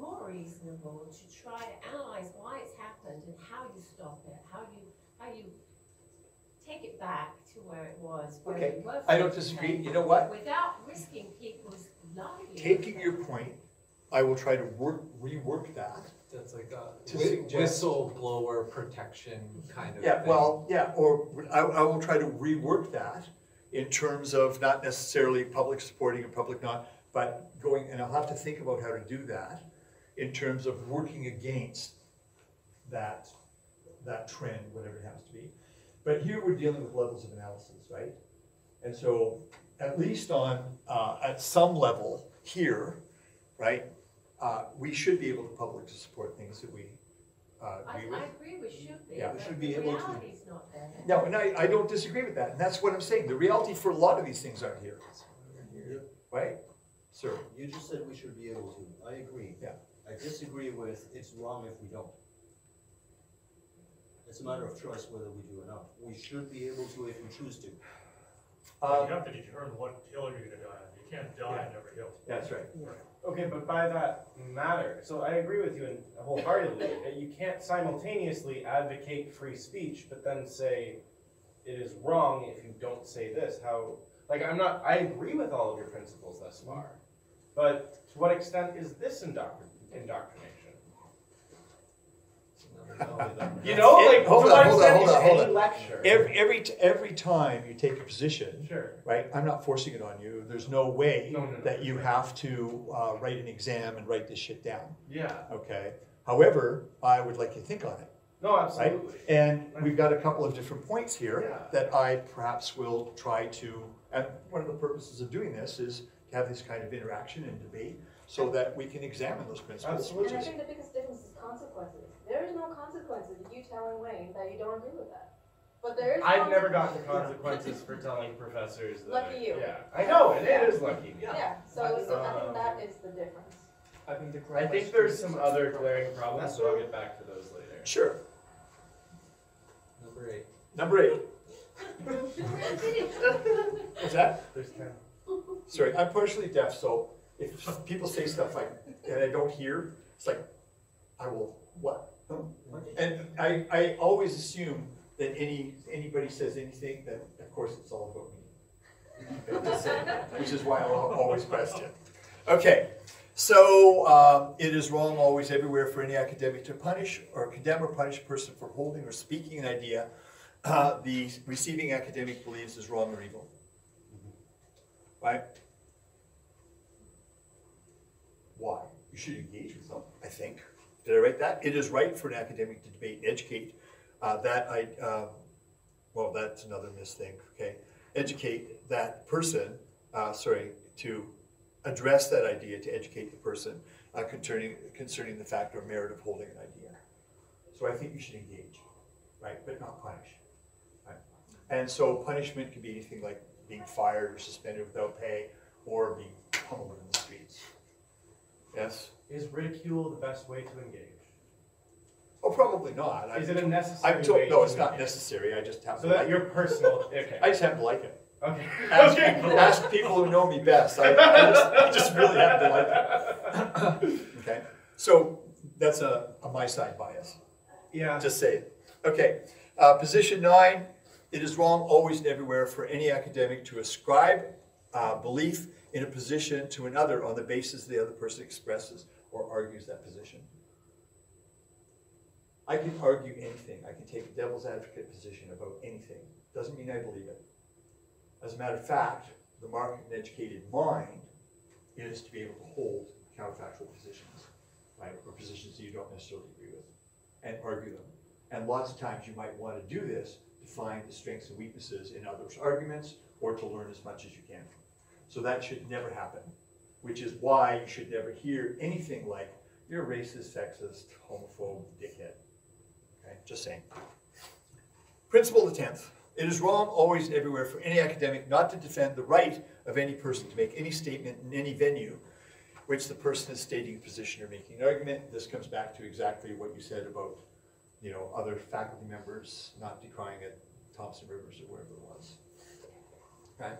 more reasonable to try to analyze why it's happened and how you stop it, how you, how you take it back to where it was, where Okay. I don't disagree. You know what? Without risking people's lives. Taking your point, I will try to work, rework that. That's like a To suggest- whistleblower protection kind of thing. Yeah, well, yeah, or I, I will try to rework that in terms of not necessarily public supporting and public not, but going, and I'll have to think about how to do that in terms of working against that, that trend, whatever it has to be. But here we're dealing with levels of analysis, right? And so, at least on, uh, at some level here, right, uh, we should be able to publicly support things that we, uh, I, agree with. I agree we should be, Yeah, we but should the be able to- reality's not there. No, and I, I don't disagree with that, and that's what I'm saying, the reality for a lot of these things aren't here, right? Sir, You just said we should be able to, I agree. Yeah. I disagree with, it's wrong if we don't. It's a matter of choice whether we do or not. We should be able to if we choose to. uh, You have to determine what hill you're gonna die on. You can't die on every hill. that's right. Okay, but by that matter, so I agree with you in wholeheartedly, that you can't simultaneously advocate free speech, but then say it is wrong if you don't say this, how, like, I'm not, I agree with all of your principles thus far, but to what extent is this indoctrin- indoctrination? You know, It- like, to hold on, what hold on, hold on, hold any on. lecture? Every, every, t- every time you take a position, Sure. right, I'm not forcing it on you, there's no way No, no, no. that you have to, uh, write an exam and write this shit down, Yeah, okay? However, I would like you to think on it. no, absolutely. Right? And we've got a couple of different points here Yeah. that I perhaps will try to, and one of the purposes of doing this is to have this kind of interaction and debate so that we can examine those principles. Absolutely. And I think the biggest difference is consequences. There is no consequences of you telling Wayne that you don't agree with that. But there is. I've never gotten consequences. consequences for telling professors that. Lucky I- you. Yeah, I know, and it is lucky. Yeah, so it's- I Um, think that is the difference. I think the I think there's some other glaring problems, so I'll get back to those later. Sure. Number eight. Number eight. What's that? There's ten. Sorry, I'm partially deaf, so if people say stuff like, and I don't hear, it's like, I will, what? And I, I always assume that any, anybody says anything, that of course it's all about me. Which is why I'll always question. Okay, so, um, it is wrong always everywhere for any academic to punish or condemn or punish a person for holding or speaking an idea uh, the receiving academic believes is wrong or evil. Right? Why? You should engage with them, I think. Did I write that? It is right for an academic to debate and educate. Uh, that I, uh, well, that's another miss thing, okay? Educate that person, uh, sorry, to address that idea, to educate the person uh, concerning, concerning the fact or merit of holding an idea. So I think you should engage, right, but not punish. Right? And so punishment can be anything like being fired or suspended without pay or being pummeled in the streets. Yes? Is ridicule the best way to engage? Oh, probably not. I- Is it a necessary I'm told, way no, to it's not engage? necessary, I just have So to like that your it. personal, okay. I just happen to like it. Okay. Ask, Okay, people, cool. ask people who know me best, I, I just, I just really have to like it. Okay, so that's a, a my side bias. Yeah. Just say it. Okay, uh, position nine, it is wrong always and everywhere for any academic to ascribe uh, belief in a position to another on the basis the other person expresses or argues that position. I can argue anything. I can take a devil's advocate position about anything. Doesn't mean I believe it. As a matter of fact, the mark of an educated mind is to be able to hold counterfactual positions, right? Or positions that you don't necessarily agree with, and argue them. And lots of times you might want to do this to find the strengths and weaknesses in others' arguments or to learn as much as you can. So that should never happen, which is why you should never hear anything like, you're racist, sexist, homophobe, dickhead. Okay, just saying. Principle the tenth. It is wrong always everywhere for any academic not to defend the right of any person to make any statement in any venue which the person is stating a position or making an argument. This comes back to exactly what you said about, you know, other faculty members not decrying at Thompson Rivers or wherever it was. Okay?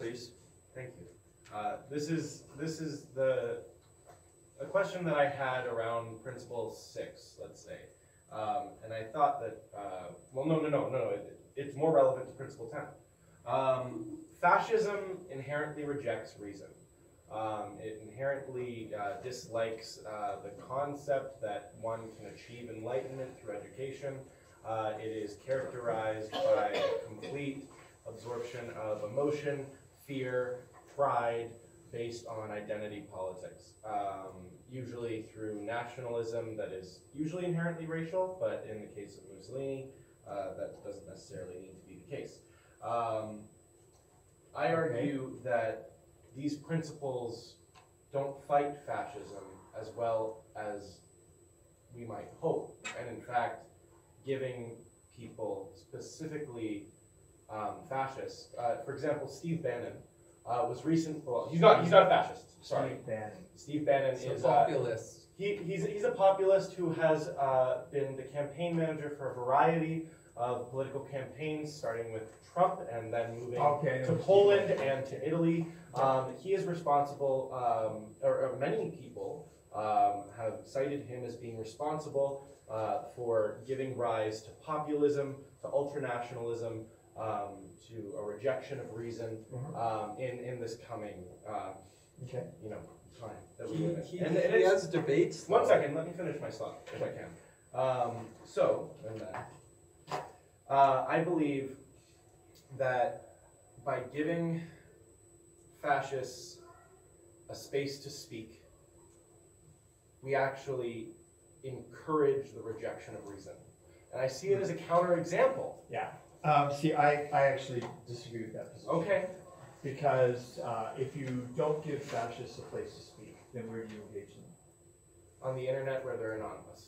Please. Thank you. Uh, this is, this is the, a question that I had around principle six, let's say. Um, and I thought that, uh, well, no, no, no, no, it, it's more relevant to principle ten. Um, fascism inherently rejects reason. Um, it inherently uh, dislikes uh, the concept that one can achieve enlightenment through education. Uh, it is characterized by complete absorption of emotion, fear, pride, based on identity politics. Um, usually through nationalism that is usually inherently racial, but in the case of Mussolini, uh, that doesn't necessarily need to be the case. Um, I argue that these principles don't fight fascism as well as we might hope. And in fact, giving people specifically um, fascists, uh, for example, Steve Bannon uh, was recent, well, he's not, he's not a fascist, sorry. Steve Bannon. Steve Bannon So is uh, populist. he, he's, he's a populist who has uh, been the campaign manager for a variety of political campaigns, starting with Trump and then moving Okay, to Poland Bannon. and to Italy. Um, he is responsible, um, or, or many people um, have cited him as being responsible uh, for giving rise to populism, to ultranationalism, um, to a rejection of reason um, in, in this coming, um, Okay. you know, time that we He, live in. he, And he it is- has debates. one though. second, let me finish my thought, if I can. Um, so, and then, uh, I believe that by giving fascists a space to speak, we actually encourage the rejection of reason. And I see it as a counterexample. Yeah. Um, see, I, I actually disagree with that position. Okay. Because, uh, if you don't give fascists a place to speak, then where do you engage them? On the internet where they're anonymous.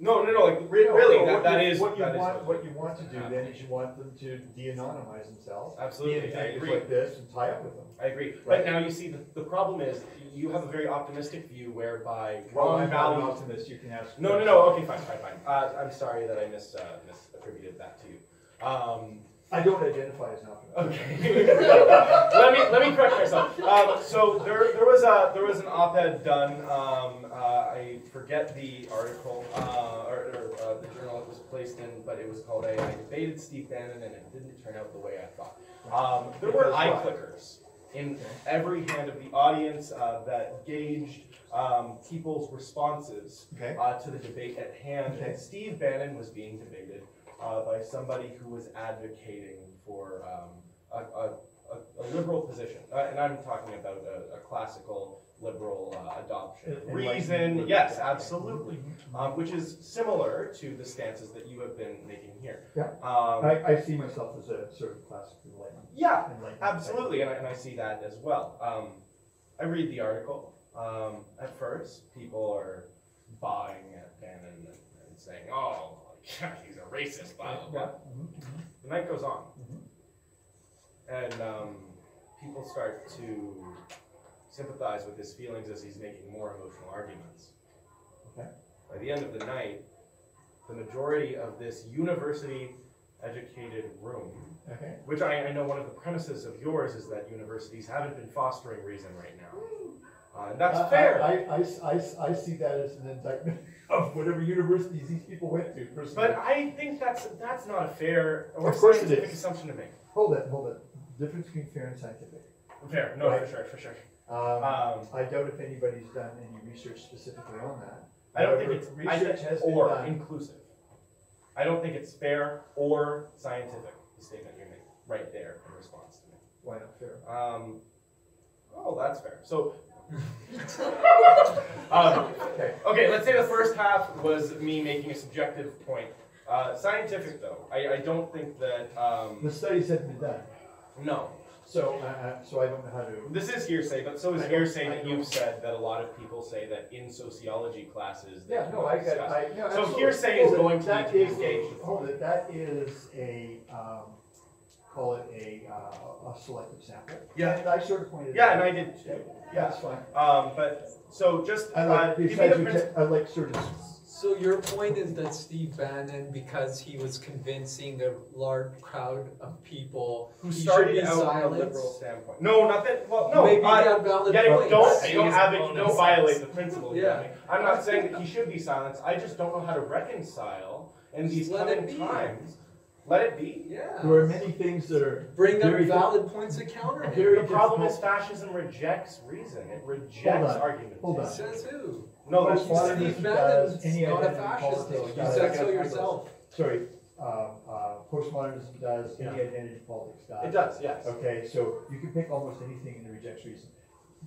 No, no, no, like, re- really, No, that, what that you- is. What you that is want, what you want to do Yeah. then is you want them to de-anonymize themselves. Absolutely, be in I things agree. like this and tie up with them. I agree. Right. But now you see, the, the problem is, you have a very optimistic view whereby Well, wrong I'm not an values. optimist, you can ask. No, no, no, okay, fine, fine, fine. Uh, I'm sorry that I mis, uh, misattributed that to you. Um, I don't identify as an optimist. Okay. let me let me correct myself. Um, so there there was a there was an op-ed done. Um, uh, I forget the article uh, or, or uh, the journal it was placed in, but it was called "I, I debated Steve Bannon and it didn't turn out the way I thought." Um, there were iClickers in every hand of the audience uh, that gauged um, people's responses Okay. uh, to the debate at hand. Okay. And Steve Bannon was being debated uh, by somebody who was advocating for um, a, a, a, liberal position. Uh, and I'm talking about a, a classical liberal uh, adoption. Reason, liberal, yes, absolutely. Um, which is similar to the stances that you have been making here. Yeah. Um, I, I see myself as a sort of classical enlightenment. yeah, absolutely, and I, and I see that as well. Um, I read the article. Um, at first, people are buying at Bannon and, and saying, "Oh, he's a racist." Blah blah blah. Yeah. Mhm, mhm. The night goes on, Mhm. and um, people start to sympathize with his feelings as he's making more emotional arguments. Okay. by the end of the night, the majority of this university-educated room, Okay. which I, I know one of the premises of yours is that universities haven't been fostering reason right now. Uh, and that's I- fair. I, I, I, I see that as an indictment of whatever universities these people went to, personally. But I think that's, that's not a fair or Of course scientific is. assumption to make. Hold it, hold it. Difference between fair and scientific. Fair, no, for sure, for sure. Um, Um, I doubt if anybody's done any research specifically on that. I don't think it's, I Research think, has been or done. inclusive. I don't think it's fair or scientific, the statement you made, right there in response to me. Why not fair? Um, oh, that's fair. So, um, Okay. okay, let's say the first half was me making a subjective point. Uh, scientific though, I, I don't think that, um, The studies haven't been done, no. so, uh, uh, so I don't know how to. This is hearsay, but so is I hearsay that you've said that a lot of people say that in sociology classes. Yeah, no, I get, discuss. I, no, So absolutely. hearsay is going to that to be engaged. Hold it, that is a, um, call it a, uh, a selective sample. Yeah. And I sort of pointed. Yeah, out. and I did too. Yeah, that's fine. Um, but, so just, I uh, give me besides, the reject- principle. I like sort of, So your point is that Steve Bannon, because he was convincing a large crowd of people, Who he should started be out from a silenced? liberal standpoint. No, not that, well, no. Maybe I- he valid Getting, points. don't, you don't His have it, don't violate the principle. Yeah. Yeah. I'm not saying that he should be silenced, I just don't know how to reconcile in these Just let it coming be. times. Let it be. Yeah. there are many things that are. Bring up very valid points of counter. Very The problem is fascism rejects reason, it rejects Hold on, argument. hold on. Says who? No, that's Postmodernism Steve does, Bannon's any not a identity fascist though. politics You does. said so yourself. Sorry, um, uh, postmodernism does, any Yeah. identity politics does. It does, yes. Okay, so you can pick almost anything and it rejects reason.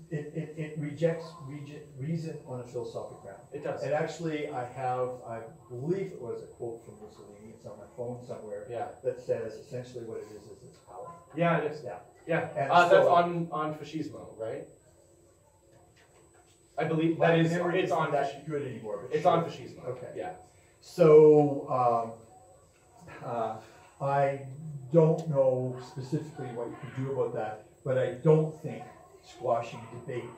It, it, it rejects reason, reason on a philosophic ground. It does. And actually, I have, I believe it was a quote from Mussolini, it's on my phone somewhere, Yeah, that says essentially what it is, is it's power. yeah, it is. Yeah. Yeah, And uh, that's so- on, on fascismo, right? I believe My that is, memory it's isn't on, that fasci- good anymore, but it's sure. on fascismo. Okay. Yeah. So, um, uh, I don't know specifically what you can do about that, but I don't think squashing debate,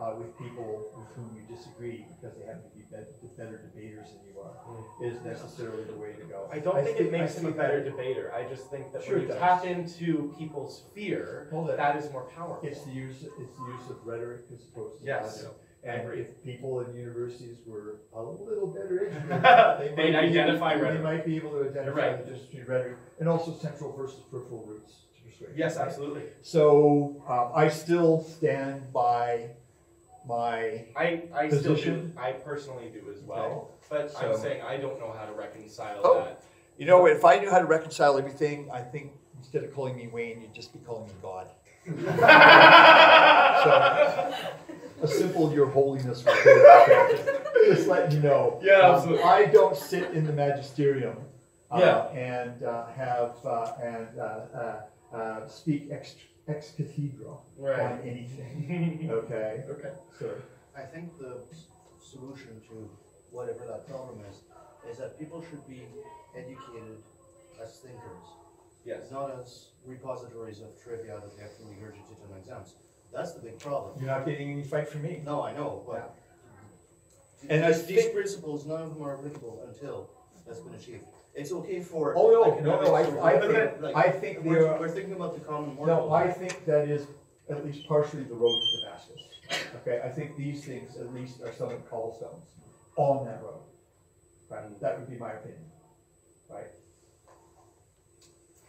uh, with people with whom you disagree, because they happen to be better, better debaters than you are, is necessarily the way to go. I don't think it makes I him a better that- debater. I just think that Sure when you does. tap into people's fear, Hold it. that is more powerful. It's the use, it's the use of rhetoric as opposed to Yes, logic. I And if people in universities were a little better educated, they might be- They might be able to identify right. the difference between rhetoric and also central versus peripheral routes Yes, right? absolutely. So, uh, I still stand by my, I, I still do, Position? I personally do as well, but So- I'm saying I don't know how to reconcile Oh. that. you know, if I knew how to reconcile everything, I think instead of calling me Wayne, you'd just be calling me God. A simple Your Holiness. Okay, Just letting you know. Yeah, Um. I don't sit in the magisterium. uh, Yeah. And uh, have, uh, and uh, speak ex ex cathedra Right. on anything, okay? Okay. So, I think the s- solution to whatever that problem is, is that people should be educated as thinkers, Yes. not as repositories of trivia that they have to regurgitate on exams. That's the big problem. you're not getting any fight from me. No, I know, but And I these, these think- principles, none of them are applicable until that's been achieved. It's okay for. Oh, no, no, no, I- to- I but think- like, I think we're- there are- We're thinking about the common No. I think that is at least partially the road to Damascus. Okay, I think these things at least are some of the cobblstones on that road. Right, that would be my opinion, right?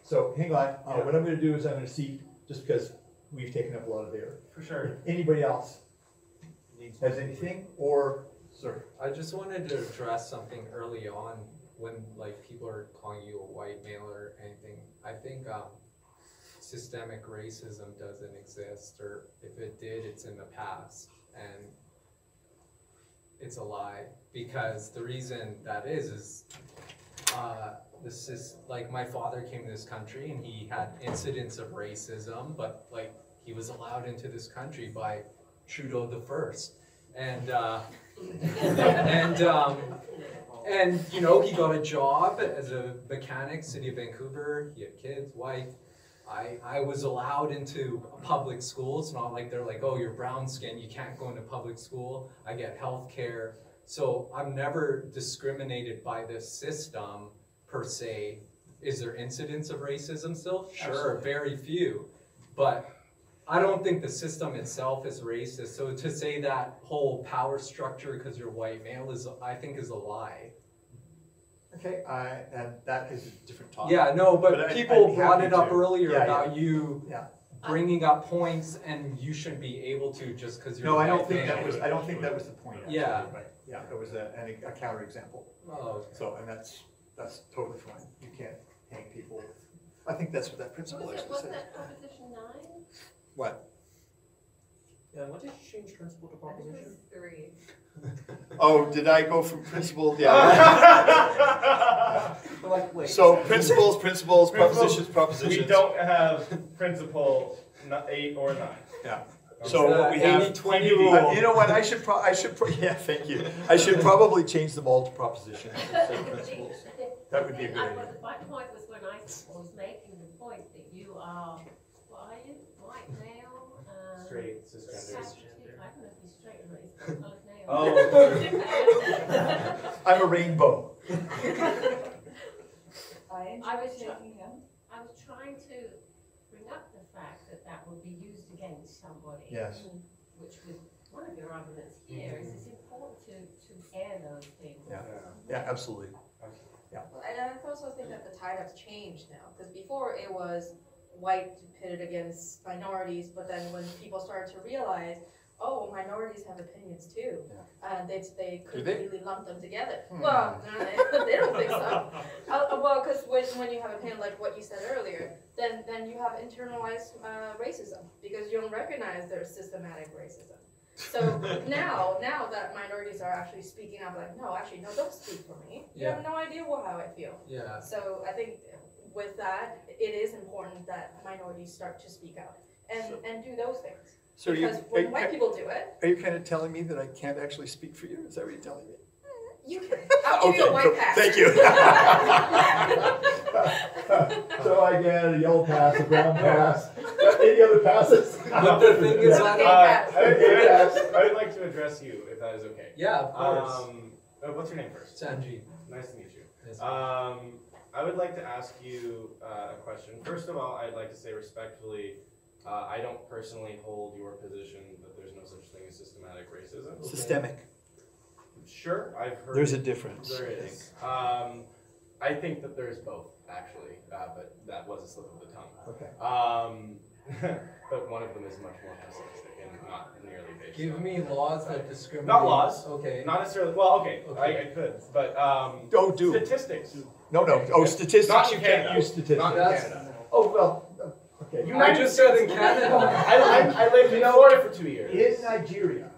So, hang on, uh, what I'm gonna do is I'm gonna see, just because we've taken up a lot of air. For sure. Anybody else has anything, or, sir? I just wanted to address something early on when like people are calling you a white male or anything. I think um, systemic racism doesn't exist, or if it did, it's in the past, and it's a lie. Because the reason that is is uh, this is like my father came to this country and he had incidents of racism, but like he was allowed into this country by Trudeau the first, and uh, and um, and you know he got a job as a mechanic, city of Vancouver. He had kids, wife. I, I was allowed into public schools, not like they're like, oh, you're brown skin, you can't go into public school. I get health care, So I'm never discriminated by this system per se. Is there incidents of racism still? Sure, Absolutely. very few. But I don't think the system itself is racist. So to say that whole power structure because you're white male is, I think, is a lie. Okay, I, and that is a different topic. Yeah, no, But but people I'd brought happy it up to. earlier Yeah, yeah. about you Yeah. bringing up points and you shouldn't be able to just because you're No, I a don't white think that was, I don't think that was the point. actually, Yeah. Right, yeah, it was a, an- a counterexample. Oh, So, and that's, that's totally fine. You can't hang people. I think that's what that principle was it, actually was that proposition nine? What? Yeah, what did you change principle to I think it proposition? three. Oh, did I go from principle? Yeah. Like, wait. So principles, principles, propositions, propositions. We don't have principle n- eight or nine. Yeah. So what we It's, uh, have. 80-20 Uh. You know what, I should pro, I should, pro- yeah, thank you. I should probably change them all to propositions instead of principles. That would be a good idea. My point was when I was making the point that you are, what are you, white male? uh, Straight, cisgender. Sagittarius- I don't know if he's straight or not, he's got colored nails. Oh. I'm a rainbow. I I was enjoy him. I was trying to bring up the fact that that will be used against somebody. Yes. Which was, one of your arguments here is it's important to, to air those things. Yeah. Yeah, absolutely. Well, And I also think that the tide has changed now, because before it was white pitted against minorities, but then when people started to realize, oh, minorities have opinions too, and they, they couldn't they? really lump them together. Hmm. Well, no, they, don't think so. Uh, uh, well, because when, when you have a opinion like what you said earlier, then, then you have internalized uh, racism, because you don't recognize there's systematic racism. So now, now that minorities are actually speaking up, like, no, actually, no, don't speak for me. You have no idea what, how I feel. Yeah. So I think with that, it is important that minorities start to speak out and, So- and do those things. So are you, Because when white ki- people do it, are you kind of telling me that I can't actually speak for you? Is that what you're telling me? you can. I'll give you a Okay, white cool. pass. Thank you. So I get a yellow pass, a brown pass, any other passes? But the thing is that, Uh, pass. I would- I would- like to address you, if that is okay. yeah, of course. Um, uh, what's your name first? Sanji. Nice to meet you. Yes. Um, I would like to ask you uh, a question. First of all, I'd like to say respectfully, uh, I don't personally hold your position that there's no such thing as systematic racism. Systemic. Sure, I've heard. There's a difference. There is. Um, I think that there's both, actually, uh, but that was a slip of the tongue. Okay. Um, but one of them is much more pessimistic and not nearly based. Give on- me laws that discriminate. Not laws. Okay. Not necessarily. Well, okay, Okay. I, I could, but um, Don't do it. statistics. No, no, oh, statistics, Not in you can't use statistics. Not in Canada. Oh, well, uh, okay. I just said in Canada. I, I, I lived in Florida for two years. In Nigeria.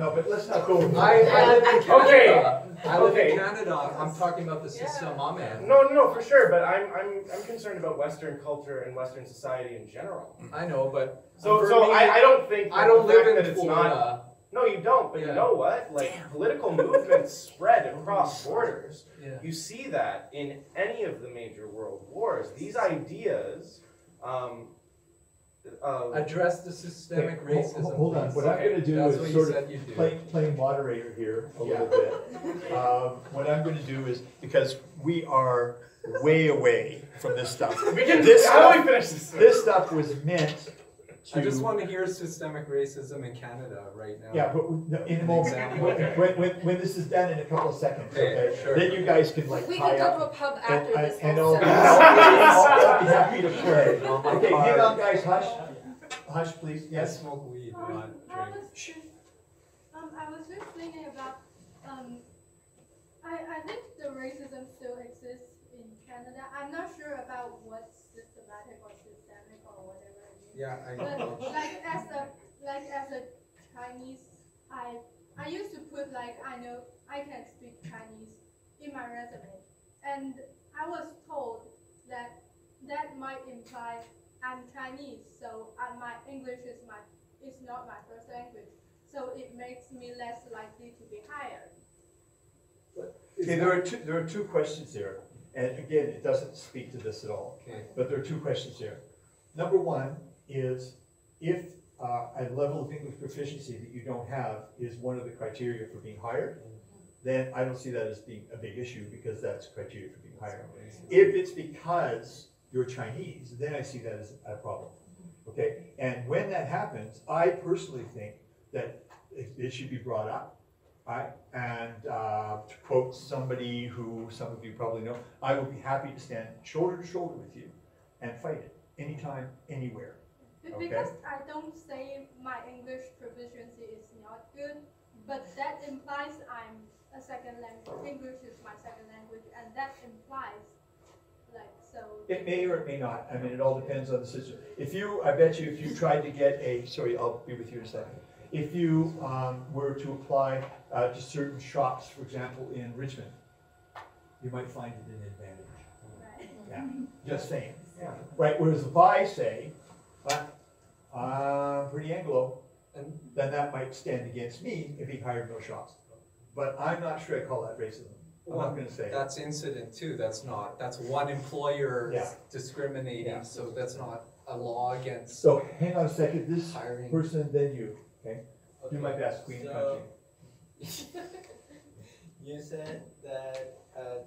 No, but let's not go. I, I live in Canada. Okay. I live Okay. in Canada. I'm talking about the system I'm in. No, no, no, for sure. But I'm, I'm, I'm concerned about Western culture and Western society in general. I know, but So, so me, I, I don't think. I don't the live in that it's Florida. Not, no, you don't. But Yeah. you know what? Like political movements spread across borders. Yeah. You see that in any of the major world wars. These ideas. Um, of- Address the systemic Okay, ho- racism. ho- Hold on, please. what I'm gonna do That's is what you sort of said you'd do. play, playing moderator here a little bit. Um, What I'm gonna do is, because we are way away from this stuff. we can. This how do stuff, we finish this? this stuff was meant to. I just want to hear systemic racism in Canada right now. Yeah, but we- no, in a moment, Example. when, when, when, when this is done in a couple of seconds, Okay, okay? sure. Then you guys can like We tie can go up. to a pub And, after I- this and whole I'll, session. I'll, I'll be happy to play. Okay, hang on, guys, hush, hush, please, I yes. smoke weed, Um, not I drink. was just, um, I was just thinking about, um, I, I think the racism still exists in Canada. I'm not sure about what's systematic or systemic or whatever it is. Yeah, I But know. like as a, like as a Chinese, I, I used to put like, I know, I can speak Chinese in my resume. And I was told that that might imply I'm Chinese, so uh, my English is my, is not my first language. So it makes me less likely to be hired. Okay, there are two, there are two questions there, and again, it doesn't speak to this at all. Okay. But there are two questions here. Number one is if uh, a level of English proficiency that you don't have is one of the criteria for being hired, then I don't see that as being a big issue because that's criteria for being hired. If it's because you're Chinese, then I see that as a problem. Okay, and when that happens, I personally think that it, should be brought up. Right, and uh, to quote somebody who some of you probably know, I will be happy to stand shoulder to shoulder with you and fight it anytime, anywhere. Be- Okay. Because I don't say my English proficiency is not good, but that implies I'm a second language, English is my second language, and that implies, like, so. It may or it may not, I mean, it all depends on the system. If you, I bet you, if you tried to get a, sorry, I'll be with you in a second. If you um, were to apply uh, to certain shops, for example, in Richmond, you might find it an advantage. Yeah, just saying. Right, whereas if I say, "But I'm pretty Anglo, And then that might stand against me if he hired no shots. But I'm not sure I call that racism. I'm not gonna say. That's incident too, that's not, that's one employer Yeah. discriminating, Yeah. so that's not a law against So hang on a second, this hiring. person, then you, okay? Do my Okay, best, Queen so- Country. You said that, uh,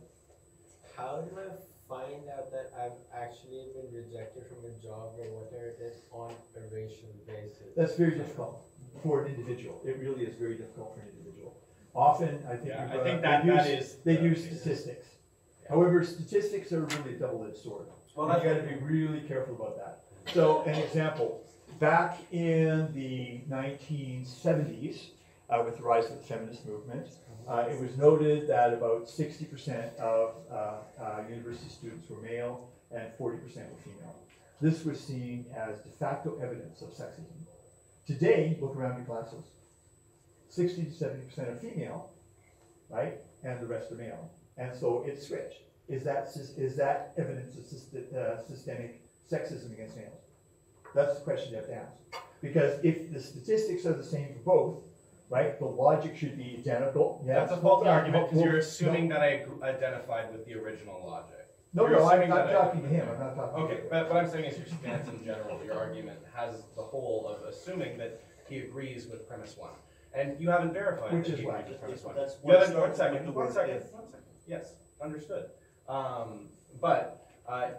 how do I find out that I've actually been rejected from a job or whatever it is on a racial basis? That's very difficult for an individual. It really is very difficult for an individual. Often, I think. Yeah, you I think that, they that use- is. They the use basis. statistics. However, statistics are really a double-edged sword. Well, You that's- gotta be really careful about that. So, an example, back in the nineteen seventies, uh, with the rise of the feminist movement, uh, it was noted that about sixty percent of, uh, uh, university students were male and forty percent were female. This was seen as de facto evidence of sexism. Today, look around your classes. Sixty to seventy percent are female, right, and the rest are male. And so it's switched. Is that, is that evidence of uh, systemic sexism against males? That's the question you have to ask. Because if the statistics are the same for both, right, the logic should be identical. Yeah, That's a faulty argument, because you're no. assuming that I ag- identified with the original logic. No, You're no, I'm assuming not that I- talking to him, I'm not talking to Okay, you. but what I'm saying is your stance in general, your argument has the whole of assuming that he agrees with premise one. And you haven't verified Which that is he why. agrees with premise one. That's You why I haven't, one started with second, the one word second, if. one second. Yes, understood. Um, but, uh,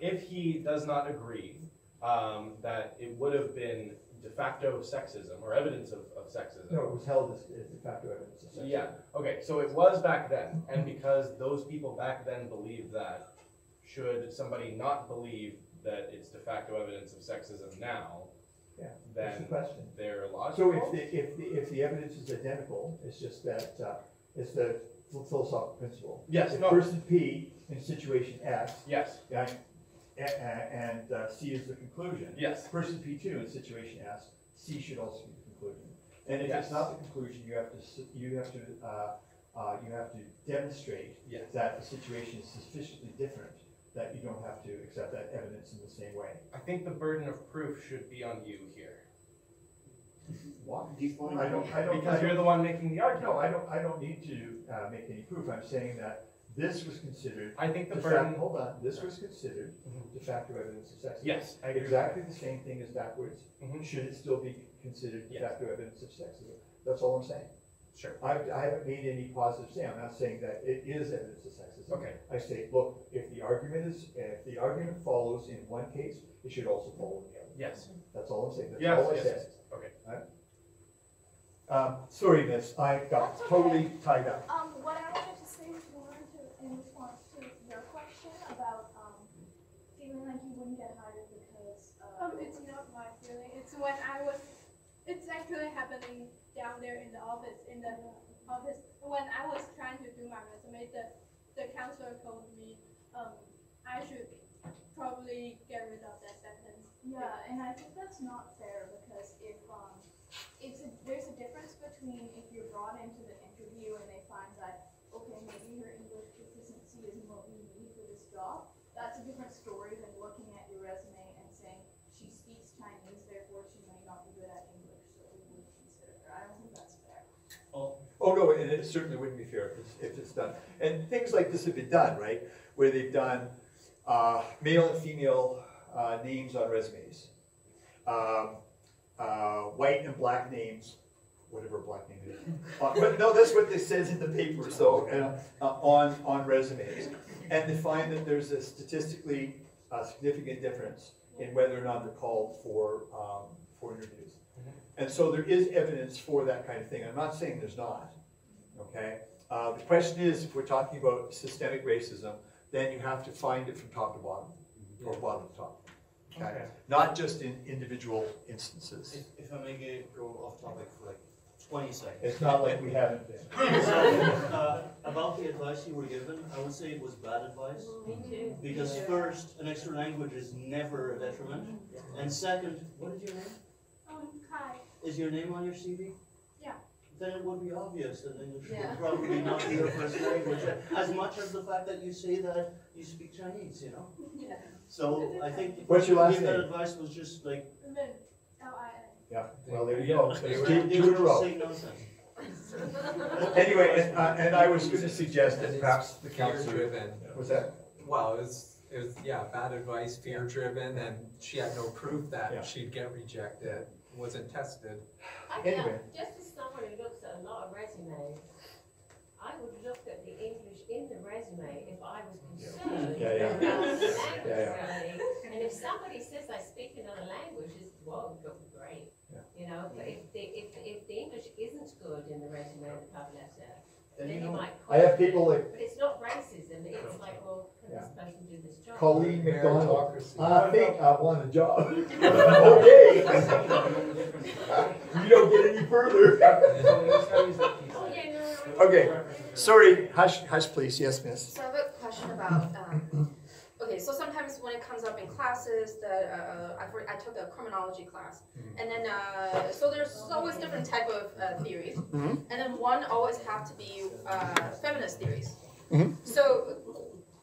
if he does not agree, um, that it would have been de facto sexism or evidence of, of sexism. No, it was held as as de facto evidence of sexism. Yeah, okay, so it was back then, and because those people back then believed that, should somebody not believe that it's de facto evidence of sexism now, Yeah, that's the then question. they're So logical? if the, if the, if the evidence is identical, it's just that, uh, it's the philosophical principle. Yes, If no. person P in situation X, Yes, yeah, a- a- and uh, C is the conclusion. yes, Person P two in situation S, C should also be the conclusion. And if Yes. it's not the conclusion, you have to, s- you have to, uh, uh, you have to demonstrate yes. that the situation is sufficiently different that you don't have to accept that evidence in the same way. I think the burden of proof should be on you here, What? I don't, I don't. I because you're don't- the one making the argument. No, I don't, I don't need to, uh, make any proof, I'm saying that this was considered, I think the de burden, facto, hold on, this was considered Mhm. de facto evidence of sexism. yes, I agree. with Exactly the same thing as backwards, Mhm. should it still be considered de Yes. facto evidence of sexism? That's all I'm saying. Sure, I, I haven't made any positive say, I'm not saying that it is evidence of sexism. okay, I say, look, if the argument is, if the argument follows in one case, it should also follow in the other. yes, That's all I'm saying, that's yes, all I yes, said. yes, okay. Um, sorry, miss, I got That's okay. totally tied up. Um, what I wanted to say was more to, in response to your question about, um, feeling like you wouldn't get hired because, uh. Um, it's not my feeling, it's when I was, it's actually happening down there in the office, in the office. When I was trying to do my resume, the, the counselor told me, um, I should probably get rid of that sentence. Yeah, and I think that's not fair because if, um, it's a, there's a difference between if you're brought into the interview and they find that, okay, maybe your English proficiency isn't what we need for this job. That's a different story than looking at your resume and saying, she speaks Chinese, therefore she may not be good at English, so we wouldn't consider her. I don't think that's fair. Oh, no, and it certainly wouldn't be fair if it's, if it's done. And things like this have been done, right? Where they've done, uh, male and female, uh, names on resumes. Um, uh, white and black names, whatever black name is. Uh, But no, that's what this says in the paper, so, uh, on, on resumes. And they find that there's a statistically uh, significant difference in whether or not they're called for, um, for interviews. And so there is evidence for that kind of thing. I'm not saying there's not, okay? Uh, the question is, if we're talking about systemic racism, then you have to find it from top to bottom, or bottom to top. Okay? Okay. Not just in individual instances. If, if I may get, go off topic for like twenty seconds. It's not like we haven't been. Uh, About the advice you were given, I would say it was bad advice. Me too. Because first, an extra language is never a detriment. And second, what is your name? Um, Kai, Is your name on your CV? Yeah. Then it would be obvious that English Yeah. would probably not be your first language, as much as the fact that you say that you speak Chinese, you know? Yeah. So I think. What's your last give That name? advice was just like, Lin, L-I-N. Yeah, well, there you go. They Two were- they two in a row. Anyway, and, uh, and I was gonna suggest that perhaps the fear counselor, driven. was that? Well, it was, it was, yeah, bad advice, fear driven, and she had no proof Yeah. that she'd get rejected, wasn't tested. I Anyway. feel, just as someone who looks at a lot of resumes, I would look at the English in the resume if I was concerned Yeah, yeah. about the language Yeah. And if somebody says I speak another language, it's, well, great, Yeah. you know, but if the, if, if the English isn't good in the resume the cover letter, And then you you know, might. I have people like But it's not racism, it's like, well, can this person do this job? Colleen McDonald. I think I want a job. Okay. You don't get any further. Oh, yeah, no, no, no. Okay, sorry, hush, hush please, yes, miss. So I have a question about, um, okay, so sometimes when it comes up in classes that, uh, I, I took a criminology class. And then, uh, so there's always different type of, uh, theories. Mhm. And then one always have to be, uh, feminist theories. Mhm. So,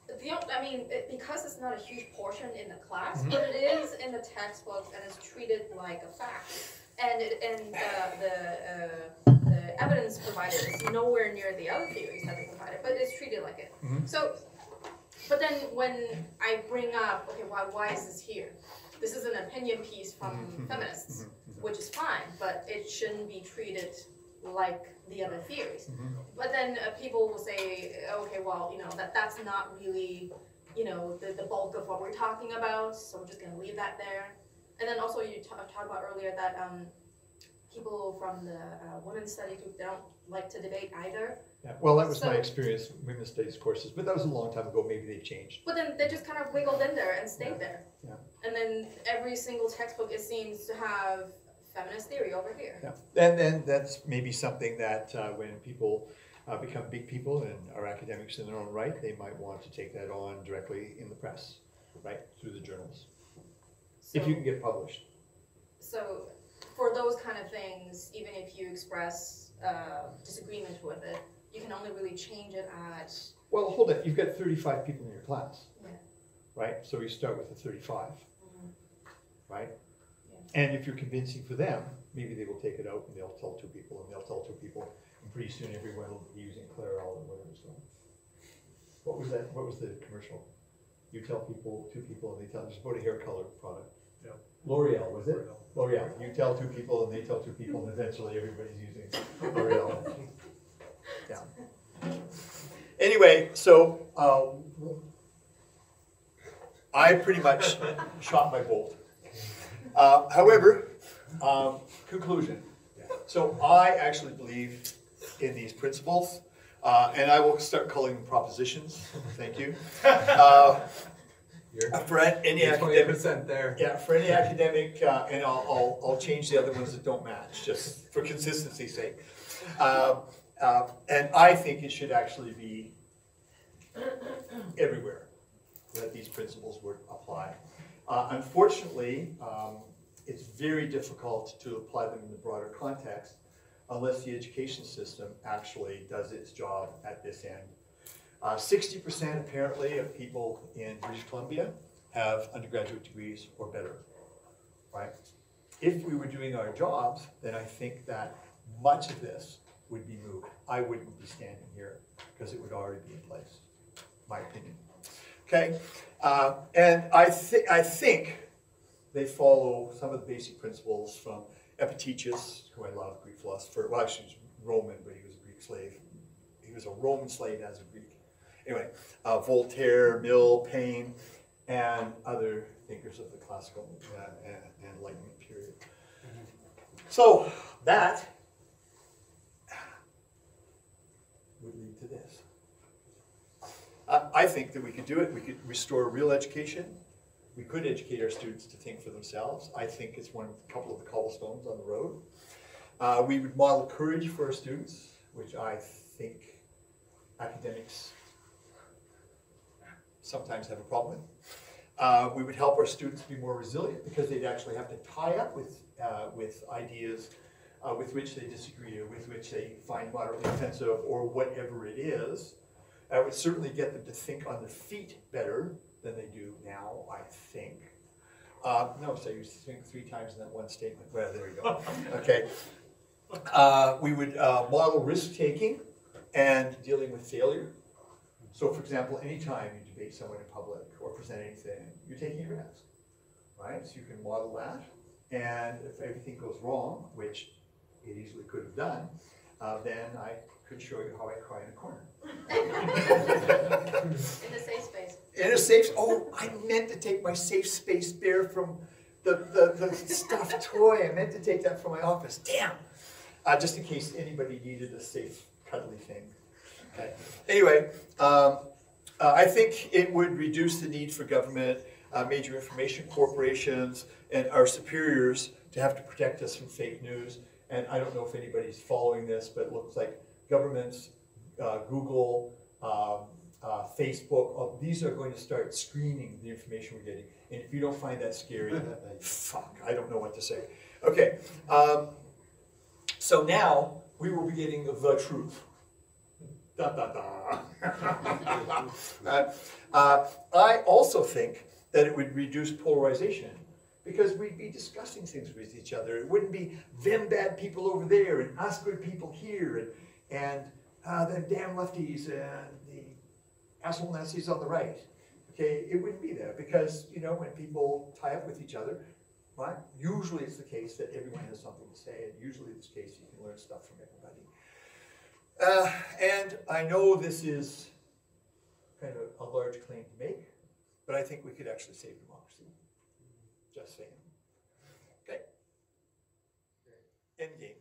the, I mean, it- because it's not a huge portion in the class, but it is in the textbooks and it's treated like a fact. And it, and the, the, uh, the evidence provided is nowhere near the other theories that they provided, but it's treated like it. Mhm. So, but then when I bring up, okay, why, why is this here? This is an opinion piece from Mhm. feminists, Mhm. which is fine, but it shouldn't be treated like the other theories. But then uh, people will say, okay, well, you know, that, that's not really, you know, the, the bulk of what we're talking about, so we're just gonna leave that there. And then also you ta- talked about earlier that, um, people from the, uh, women's study group, don't like to debate either. Yeah, Well, that was my experience in women's studies courses, but that was a long time ago, maybe they've changed. But then they just kind of wiggled in there and stayed there. Yeah. And then every single textbook, it seems to have feminist theory over here. Yeah, and then that's maybe something that uh, when people uh, become big people and are academics in their own right, they might want to take that on directly in the press, right, through the journals, if you can get published. So for those kind of things, even if you express uh, disagreement with it, you can only really change it at, Well, hold it, you've got thirty-five people in your class. Yeah. Right, so you start with the thirty-five, Mhm. right? Yeah. And if you're convincing for them, maybe they will take it out and they'll tell two people and they'll tell two people, and pretty soon everyone will be using Clairol or whatever, so. What was that, what was the commercial? You tell people, two people, and they tell, just about a hair color product. Yeah. L'Oreal, was it? L'Oreal, you tell two people and they tell two people, and eventually everybody's using L'Oreal. Yeah. Anyway, so, um, I pretty much shot my bolt. Uh, however, um, conclusion. So I actually believe in these principles, uh, and I will start calling them propositions. Thank you. Uh, You're, for any academic, there. yeah, for any academic, uh, and I'll, I'll, I'll change the other ones that don't match, just for consistency's sake. Uh, uh, and I think it should actually be everywhere that these principles would apply. Uh, unfortunately, um, it's very difficult to apply them in the broader context unless the education system actually does its job at this end. Uh, Sixty percent apparently of people in British Columbia have undergraduate degrees or better, right? If we were doing our jobs, then I think that much of this would be moved. I wouldn't be standing here because it would already be in place, my opinion. Okay, uh, and I think I think they follow some of the basic principles from Epictetus, who I love, Greek philosopher. Well, actually, he's Roman, but he was a Greek slave. He was a Roman slave as a Greek. Anyway, uh, Voltaire, Mill, Paine, and other thinkers of the classical uh, and and Enlightenment period. So that would lead to this. I think that we could do it. We could restore real education. We could educate our students to think for themselves. I think it's one, couple of the cobblestones on the road. Uh, we would model courage for our students, which I think academics sometimes have a problem with. Uh, we would help our students be more resilient because they'd actually have to tie up with, uh, with ideas uh, with which they disagree or with which they find moderately offensive or whatever it is. I would certainly get them to think on their feet better than they do now, I think. Uh, no, so you think three times in that one statement. Well, there you go. Okay. Uh, we would uh, model risk taking and dealing with failure. So, for example, anytime you debate someone in public or present anything, you're taking a risk, right? So you can model that. And if everything goes wrong, which it easily could have done, uh, then I could show you how I cry in a corner. In a safe space. In a safe, oh, I meant to take my safe space bear from the, the, the stuffed toy. I meant to take that from my office. Damn. Uh, just in case anybody needed a safe, cuddly thing. Okay. Anyway, um, uh, I think it would reduce the need for government, uh, major information corporations, and our superiors to have to protect us from fake news. And I don't know if anybody's following this, but it looks like governments, uh, Google, um, uh, Facebook, uh, these are going to start screening the information we're getting. And if you don't find that scary, fuck, I don't know what to say. Okay, um, so now we will be getting the truth. Da, da, da. Uh, uh, I also think that it would reduce polarization because we'd be discussing things with each other. It wouldn't be them bad people over there and us good people here and, and uh, the damn lefties and the asshole Nazis on the right. Okay, it wouldn't be there because, you know, when people tie up with each other, right, usually it's the case that everyone has something to say, and usually it's the case you can learn stuff from everybody. Uh, and I know this is kind of a large claim to make, but I think we could actually save democracy. Just saying. Okay. End game.